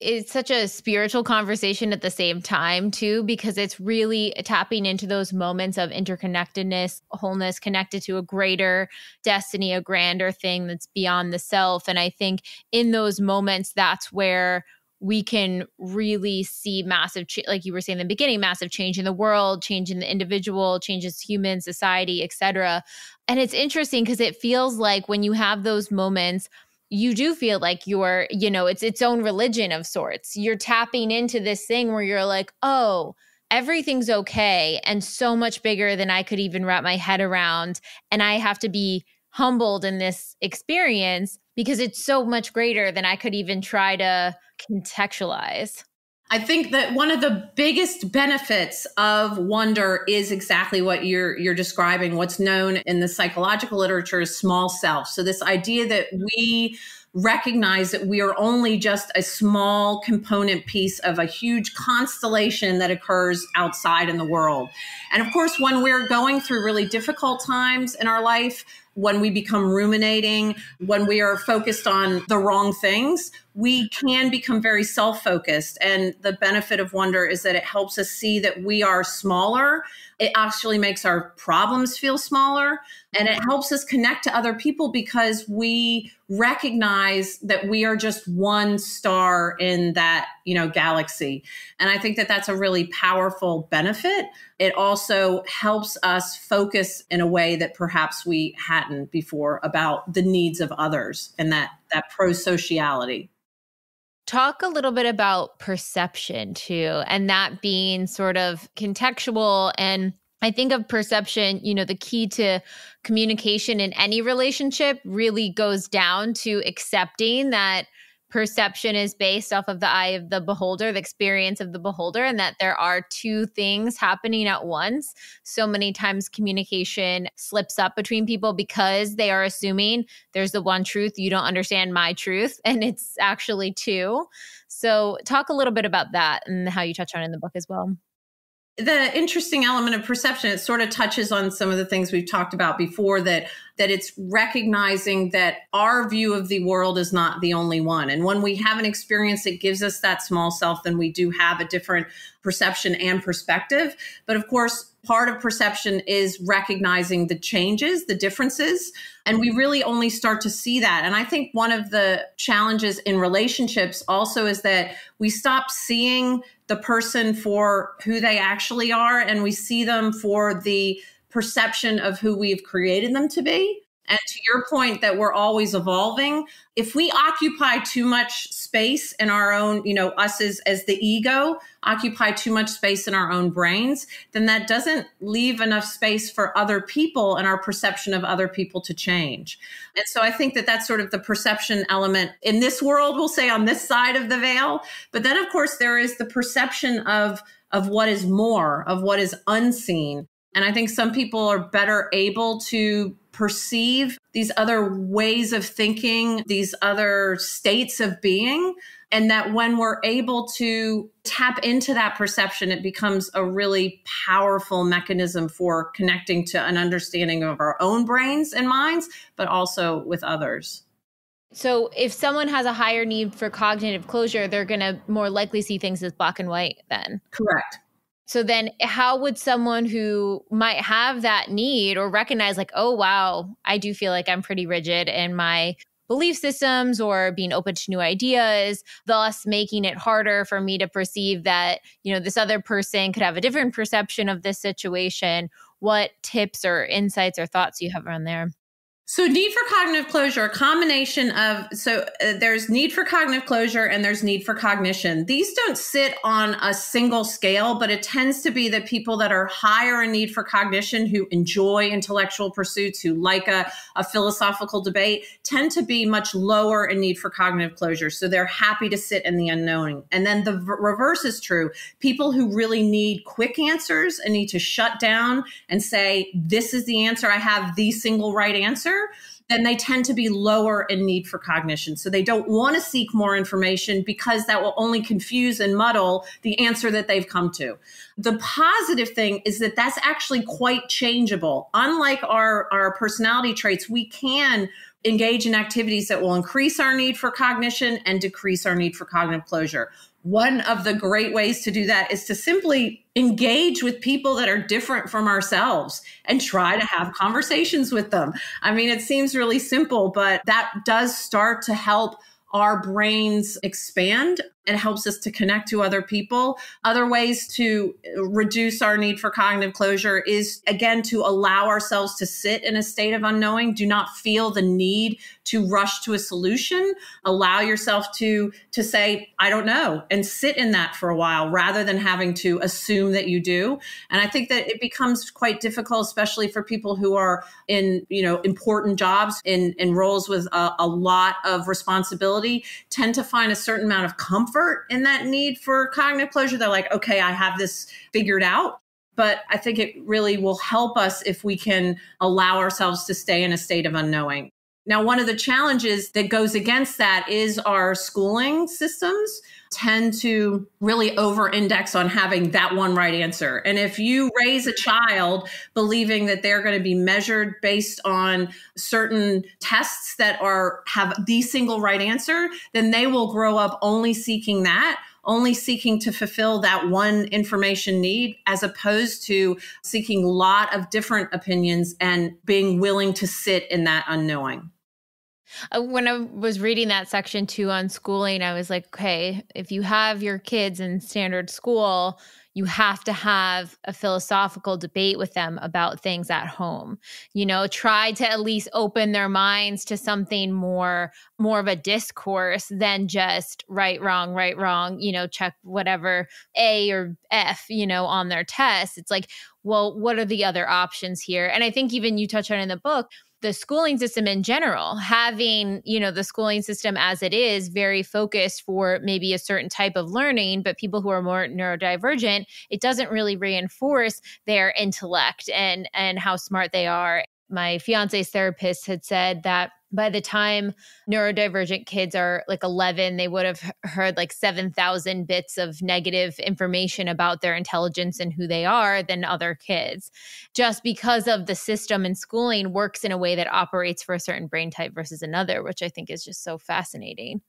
It's such a spiritual conversation at the same time too because it's really tapping into those moments of interconnectedness wholeness connected to a greater destiny a grander thing that's beyond the self. And i think in those moments that's where we can really see massive ch- like you were saying in the beginning massive change in the world change in the individual changes human society etc and it's interesting because it feels like when you have those moments you do feel like you're, you know, it's its own religion of sorts. You're tapping into this thing where you're like, oh, everything's okay and so much bigger than I could even wrap my head around. And I have to be humbled in this experience because it's so much greater than I could even try to contextualize. I think that one of the biggest benefits of wonder is exactly what you're you're describing what's known in the psychological literature as small self. So this idea that we recognize that we are only just a small component piece of a huge constellation that occurs outside in the world. And of course, when we're going through really difficult times in our life, when we become ruminating, when we are focused on the wrong things, we can become very self focused. And the benefit of wonder is that it helps us see that we are smaller. It actually makes our problems feel smaller and it helps us connect to other people because we recognize that we are just one star in that, you know, galaxy. And I think that that's a really powerful benefit. It also helps us focus in a way that perhaps we hadn't before about the needs of others and that that pro-sociality. Talk a little bit about perception too, and that being sort of contextual. And I think of perception, you know, the key to communication in any relationship really goes down to accepting that perception is based off of the eye of the beholder, the experience of the beholder, and that there are two things happening at once. So many times communication slips up between people because they are assuming there's the one truth, you don't understand my truth, and it's actually two. So, talk a little bit about that and how you touch on it in the book as well the interesting element of perception it sort of touches on some of the things we've talked about before that that it's recognizing that our view of the world is not the only one. And when we have an experience that gives us that small self then we do have a different perception and perspective. But of course part of perception is recognizing the changes the differences and we really only start to see that and i think one of the challenges in relationships also is that we stop seeing the person for who they actually are and we see them for the perception of who we've created them to be. And to your point that we're always evolving, if we occupy too much space in our own, you know, us as, as the ego occupy too much space in our own brains, then that doesn't leave enough space for other people and our perception of other people to change. And so I think that that's sort of the perception element in this world, we'll say on this side of the veil. But then, of course, there is the perception of of what is more, of what is unseen. And I think some people are better able to perceive these other ways of thinking, these other states of being. And that when we're able to tap into that perception, it becomes a really powerful mechanism for connecting to an understanding of our own brains and minds, but also with others. So, if someone has a higher need for cognitive closure, they're going to more likely see things as black and white then. Correct. So then eh, how would someone who might have that need or recognize like, oh wow, I do feel like I'm pretty rigid in my belief systems or being open to new ideas, thus making it harder for me to perceive that, you know, this other person could have a different perception of this situation. What tips or insights or thoughts you have around there? So, need for cognitive closure, a combination of so uh, there's need for cognitive closure and there's need for cognition. These don't sit on a single scale, but it tends to be that people that are higher in need for cognition, who enjoy intellectual pursuits, who like a, a philosophical debate, tend to be much lower in need for cognitive closure. So, they're happy to sit in the unknowing. And then the v- reverse is true. People who really need quick answers and need to shut down and say, This is the answer, I have the single right answer then they tend to be lower in need for cognition. So they don't want to seek more information because that will only confuse and muddle the answer that they've come to. The positive thing is that that's actually quite changeable. Unlike our, our personality traits, we can engage in activities that will increase our need for cognition and decrease our need for cognitive closure. One of the great ways to do that is to simply engage with people that are different from ourselves and try to have conversations with them. I mean, it seems really simple, but that does start to help our brains expand it helps us to connect to other people. Other ways to reduce our need for cognitive closure is again to allow ourselves to sit in a state of unknowing. Do not feel the need to rush to a solution. Allow yourself to to say I don't know and sit in that for a while rather than having to assume that you do. And I think that it becomes quite difficult especially for people who are in, you know, important jobs in in roles with a, a lot of responsibility tend to find a certain amount of comfort comfort in that need for cognitive closure. They're like, okay, I have this figured out. But I think it really will help us if we can allow ourselves to stay in a state of unknowing. Now, one of the challenges that goes against that is our schooling systems tend to really over index on having that one right answer. And if you raise a child believing that they're going to be measured based on certain tests that are have the single right answer, then they will grow up only seeking that only seeking to fulfill that one information need as opposed to seeking a lot of different opinions and being willing to sit in that unknowing. Uh, when I was reading that section too on schooling, I was like, okay, if you have your kids in standard school, you have to have a philosophical debate with them about things at home. You know try to at least open their minds to something more more of a discourse than just right wrong right wrong you know check whatever a or f you know on their test. It's like well what are the other options here? And i think even you touch on in the book the schooling system in general having you know the schooling system as it is very focused for maybe a certain type of learning but people who are more neurodivergent it doesn't really reinforce their intellect and and how smart they are my fiance's therapist had said that by the time neurodivergent kids are like 11 they would have heard like 7000 bits of negative information about their intelligence and who they are than other kids. Just because of the system and schooling works in a way that operates for a certain brain type versus another which i think is just so fascinating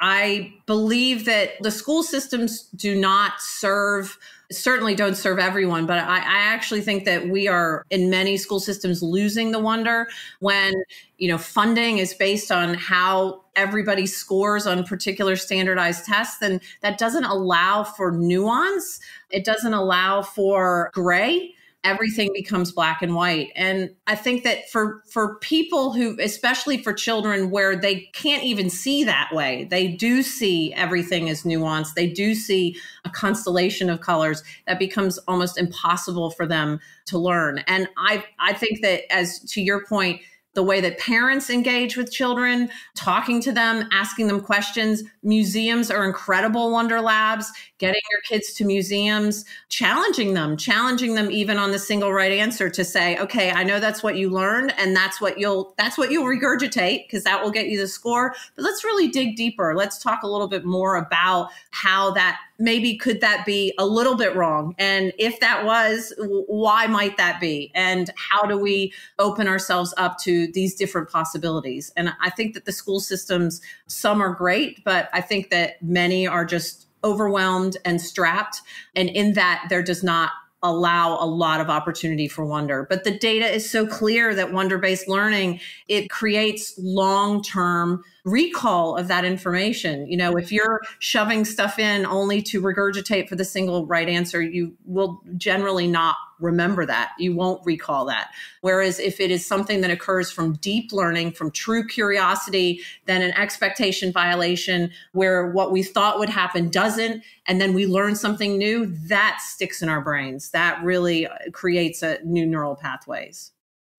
I believe that the school systems do not serve, certainly don't serve everyone, but I, I, actually think that we are in many school systems losing the wonder when, you know, funding is based on how everybody scores on particular standardized tests, and that doesn't allow for nuance. It doesn't allow for gray everything becomes black and white. And i think that for for people who especially for children where they can't even see that way they do see everything as nuanced. They do see a constellation of colors that becomes almost impossible for them to learn. And i i think that as to your point the way that parents engage with children, talking to them, asking them questions. Museums are incredible wonder labs, getting your kids to museums, challenging them, challenging them even on the single right answer to say, okay, I know that's what you learned and that's what you'll that's what you'll regurgitate because that will get you the score. But let's really dig deeper. Let's talk a little bit more about how that maybe could that be a little bit wrong and if that was why might that be and how do we open ourselves up to these different possibilities and i think that the school systems some are great but i think that many are just overwhelmed and strapped and in that there does not allow a lot of opportunity for wonder. But the data is so clear that wonder based learning it creates long term recall of that information you know if you're shoving stuff in only to regurgitate for the single right answer you will generally not remember that. You won't recall that. Whereas if it is something that occurs from deep learning, from true curiosity, then an expectation violation where what we thought would happen doesn't, and then we learn something new, that sticks in our brains. That really uh, creates a new neural pathways.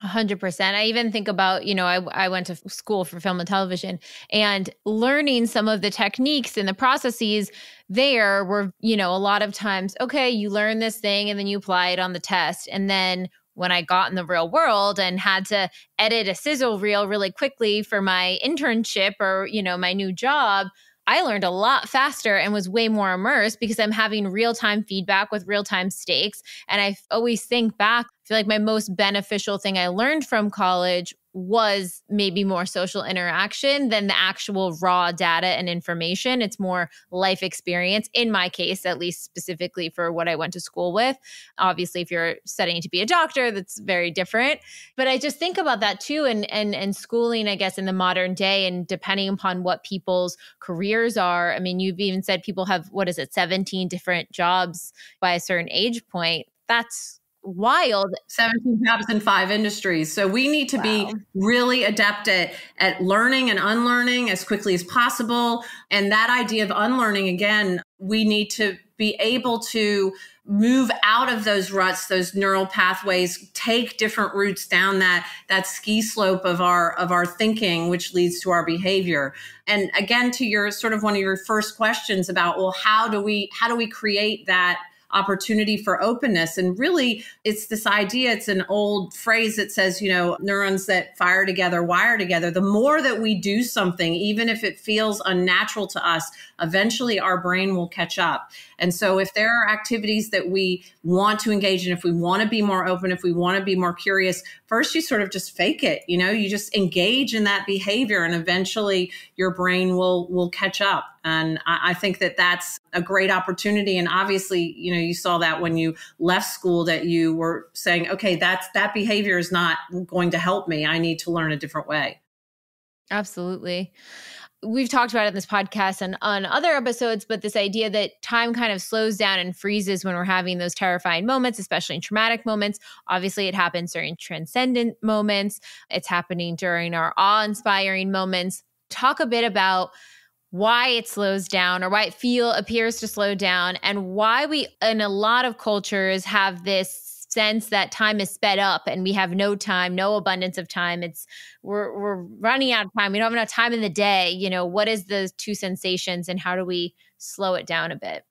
100%. I even think about, you know, I, I went to school for film and television and learning some of the techniques and the processes there were, you know, a lot of times, okay, you learn this thing and then you apply it on the test. And then when I got in the real world and had to edit a sizzle reel really quickly for my internship or, you know, my new job, I learned a lot faster and was way more immersed because I'm having real time feedback with real time stakes. And I always think back, feel like my most beneficial thing I learned from college was maybe more social interaction than the actual raw data and information. It's more life experience, in my case, at least specifically for what I went to school with. Obviously, if you're studying to be a doctor, that's very different. But I just think about that too, and and and schooling, I guess, in the modern day, and depending upon what people's careers are. I mean, you've even said people have what is it, 17 different jobs by a certain age point. That's wild. 17 jobs in five industries. So we need to wow. be really adept at, at learning and unlearning as quickly as possible. And that idea of unlearning again we need to be able to move out of those ruts those neural pathways take different routes down that that ski slope of our of our thinking which leads to our behavior. And again to your sort of one of your first questions about well how do we how do we create that opportunity for openness. And really, it's this idea, it's an old phrase that says, you know, neurons that fire together wire together. The more that we do something, even if it feels unnatural to us, eventually our brain will catch up. And so, if there are activities that we want to engage in, if we want to be more open, if we want to be more curious, first you sort of just fake it. You know, you just engage in that behavior, and eventually your brain will will catch up. And I, I think that that's a great opportunity. And obviously, you know, you saw that when you left school that you were saying, okay, that's that behavior is not going to help me. I need to learn a different way. Absolutely we've talked about it in this podcast and on other episodes, but this idea that time kind of slows down and freezes when we're having those terrifying moments, especially in traumatic moments. Obviously, it happens during transcendent moments, it's happening during our awe inspiring moments. Talk a bit about why it slows down or why it feel appears to slow down and why we in a lot of cultures have this sense that time is sped up and we have no time, no abundance of time. It's we're we're running out of time. We don't have enough time in the day. You know, what is the two sensations and how do we slow it down a bit?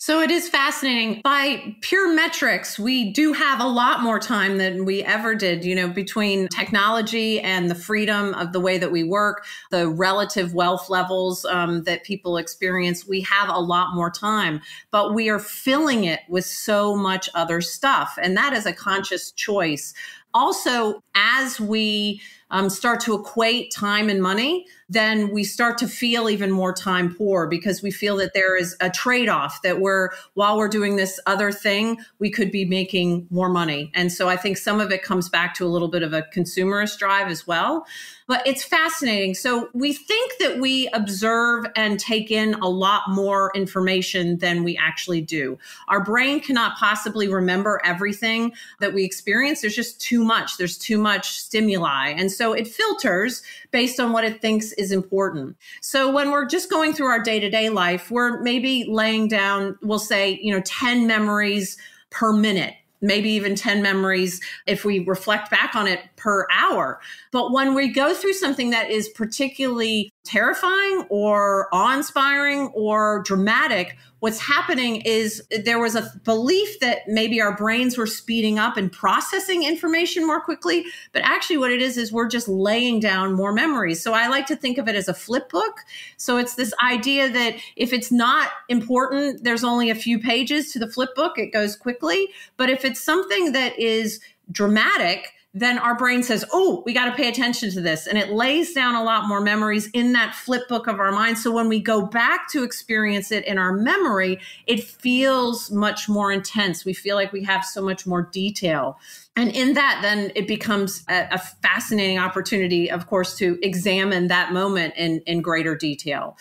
So it is fascinating. By pure metrics, we do have a lot more time than we ever did, you know, between technology and the freedom of the way that we work, the relative wealth levels um, that people experience. We have a lot more time, but we are filling it with so much other stuff. And that is a conscious choice. Also, as we um, start to equate time and money, then we start to feel even more time poor because we feel that there is a trade off that we're, while we're doing this other thing, we could be making more money. And so I think some of it comes back to a little bit of a consumerist drive as well. But it's fascinating. So we think that we observe and take in a lot more information than we actually do. Our brain cannot possibly remember everything that we experience. There's just too much. There's too much stimuli. And so it filters based on what it thinks is important. So when we're just going through our day to day life, we're maybe laying down, we'll say, you know, 10 memories per minute maybe even 10 memories if we reflect back on it per hour. But when we go through something that is particularly terrifying or awe inspiring or dramatic, what's happening is there was a belief that maybe our brains were speeding up and processing information more quickly. But actually, what it is, is we're just laying down more memories. So I like to think of it as a flip book. So it's this idea that if it's not important, there's only a few pages to the flip book, it goes quickly. But if it's something that is dramatic, then our brain says, Oh, we got to pay attention to this. And it lays down a lot more memories in that flip book of our mind. So when we go back to experience it in our memory, it feels much more intense. We feel like we have so much more detail. And in that, then it becomes a, a fascinating opportunity, of course, to examine that moment in, in greater detail.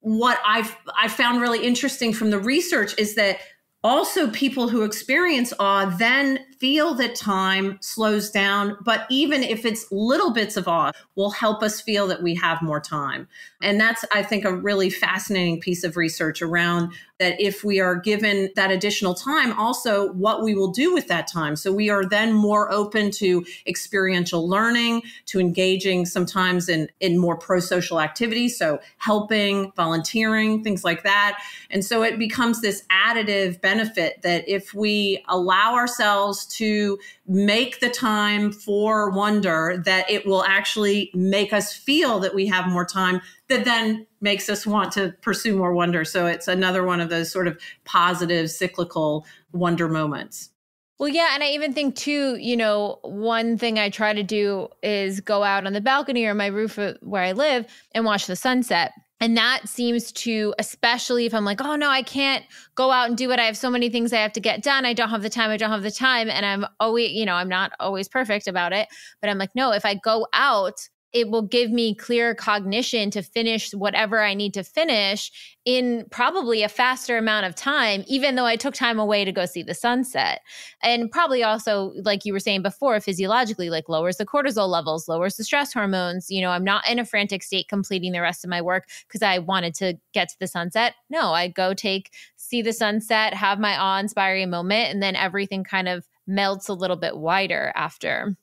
What I've I found really interesting from the research is that also people who experience awe then feel that time slows down but even if it's little bits of awe will help us feel that we have more time. And that's i think a really fascinating piece of research around that if we are given that additional time also what we will do with that time. So we are then more open to experiential learning to engaging sometimes in in more pro-social activities so helping volunteering things like that. And so it becomes this additive benefit that if we allow ourselves to make the time for wonder that it will actually make us feel that we have more time that then makes us want to pursue more wonder. So it's another one of those sort of positive cyclical wonder moments. Well, yeah. And I even think, too, you know, one thing I try to do is go out on the balcony or my roof where I live and watch the sunset. And that seems to, especially if I'm like, oh no, I can't go out and do it. I have so many things I have to get done. I don't have the time. I don't have the time. And I'm always, you know, I'm not always perfect about it. But I'm like, no, if I go out it will give me clear cognition to finish whatever I need to finish in probably a faster amount of time, even though I took time away to go see the sunset. And probably also, like you were saying before, physiologically, like lowers the cortisol levels, lowers the stress hormones. You know, I'm not in a frantic state completing the rest of my work because I wanted to get to the sunset. No, I go take, see the sunset, have my awe inspiring moment, and then everything kind of melts a little bit wider after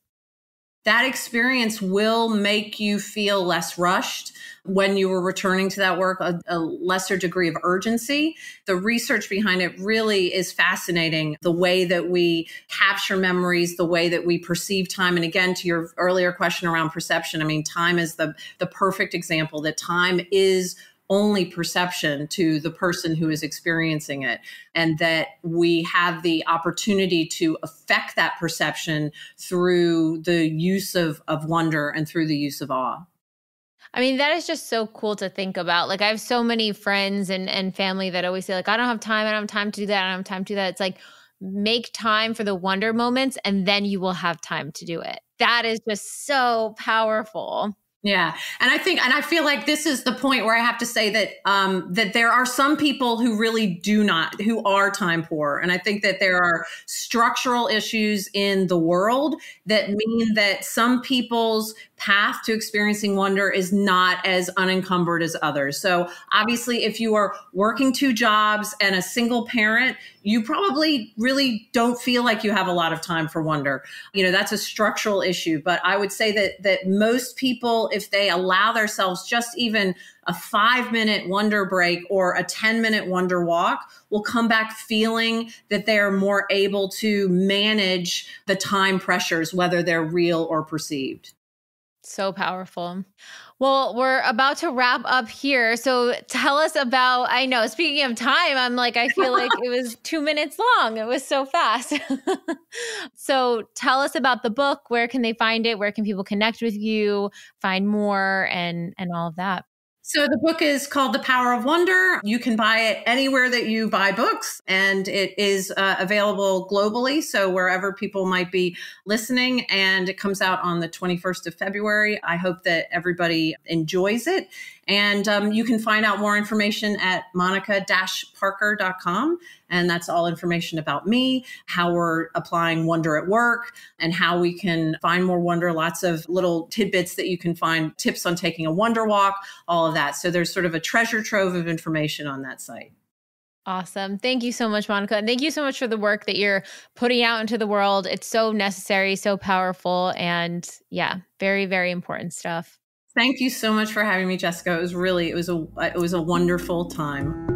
that experience will make you feel less rushed when you were returning to that work, a, a, lesser degree of urgency. The research behind it really is fascinating. The way that we capture memories, the way that we perceive time. And again, to your earlier question around perception, I mean, time is the, the perfect example that time is only perception to the person who is experiencing it, and that we have the opportunity to affect that perception through the use of, of wonder and through the use of awe. I mean, that is just so cool to think about. Like, I have so many friends and, and family that always say, like, I don't have time, I don't have time to do that, I don't have time to do that. It's like, make time for the wonder moments, and then you will have time to do it. That is just so powerful. Yeah. And I think, and I feel like this is the point where I have to say that, um, that there are some people who really do not, who are time poor. And I think that there are structural issues in the world that mean that some people's path to experiencing wonder is not as unencumbered as others. So obviously, if you are working two jobs and a single parent, you probably really don't feel like you have a lot of time for wonder. You know, that's a structural issue. But I would say that that most people, if they allow themselves just even a five minute wonder break or a 10 minute wonder walk will come back feeling that they're more able to manage the time pressures, whether they're real or perceived. So powerful. Well, we're about to wrap up here. So tell us about, I know, speaking of time, I'm like, I feel like it was two minutes long. It was so fast. so tell us about the book. Where can they find it? Where can people connect with you, find more, and and all of that? So the book is called The Power of Wonder. You can buy it anywhere that you buy books, and it is uh, available globally. So wherever people might be listening, and it comes out on the 21st of February. I hope that everybody enjoys it. And um, you can find out more information at monica-parker.com. And that's all information about me, how we're applying wonder at work, and how we can find more wonder. Lots of little tidbits that you can find, tips on taking a wonder walk, all of that. So there's sort of a treasure trove of information on that site. Awesome. Thank you so much, Monica. And thank you so much for the work that you're putting out into the world. It's so necessary, so powerful, and yeah, very, very important stuff. Thank you so much for having me, Jessica. It was really it was a it was a wonderful time.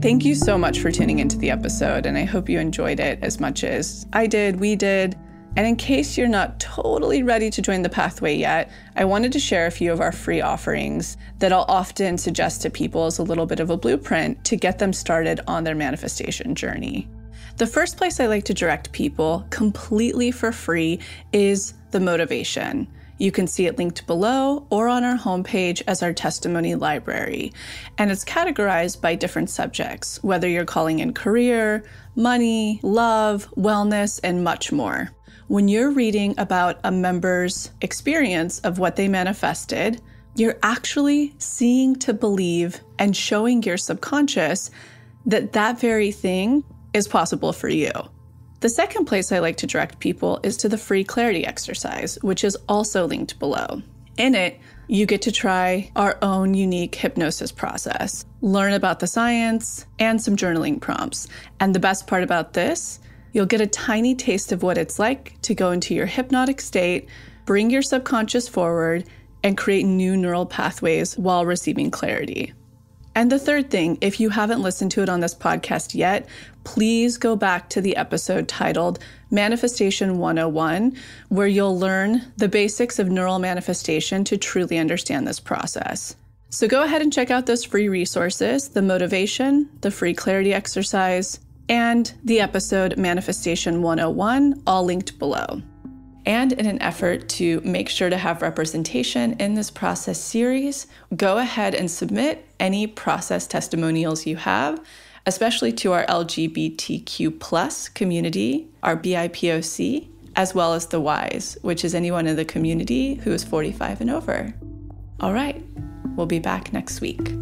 Thank you so much for tuning into the episode, and I hope you enjoyed it as much as I did, we did. And in case you're not totally ready to join the pathway yet, I wanted to share a few of our free offerings that I'll often suggest to people as a little bit of a blueprint to get them started on their manifestation journey. The first place I like to direct people completely for free is the motivation. You can see it linked below or on our homepage as our testimony library. And it's categorized by different subjects, whether you're calling in career, money, love, wellness, and much more. When you're reading about a member's experience of what they manifested, you're actually seeing to believe and showing your subconscious that that very thing is possible for you. The second place I like to direct people is to the free clarity exercise, which is also linked below. In it, you get to try our own unique hypnosis process, learn about the science, and some journaling prompts. And the best part about this, you'll get a tiny taste of what it's like to go into your hypnotic state, bring your subconscious forward, and create new neural pathways while receiving clarity. And the third thing, if you haven't listened to it on this podcast yet, please go back to the episode titled Manifestation 101, where you'll learn the basics of Neuro Manifestation to truly understand this process. So go ahead and check out those free resources the motivation, the free clarity exercise, and the episode Manifestation 101, all linked below. And in an effort to make sure to have representation in this process series, go ahead and submit any process testimonials you have, especially to our LGBTQ plus community, our BIPOC, as well as the WISE, which is anyone in the community who is 45 and over. All right, we'll be back next week.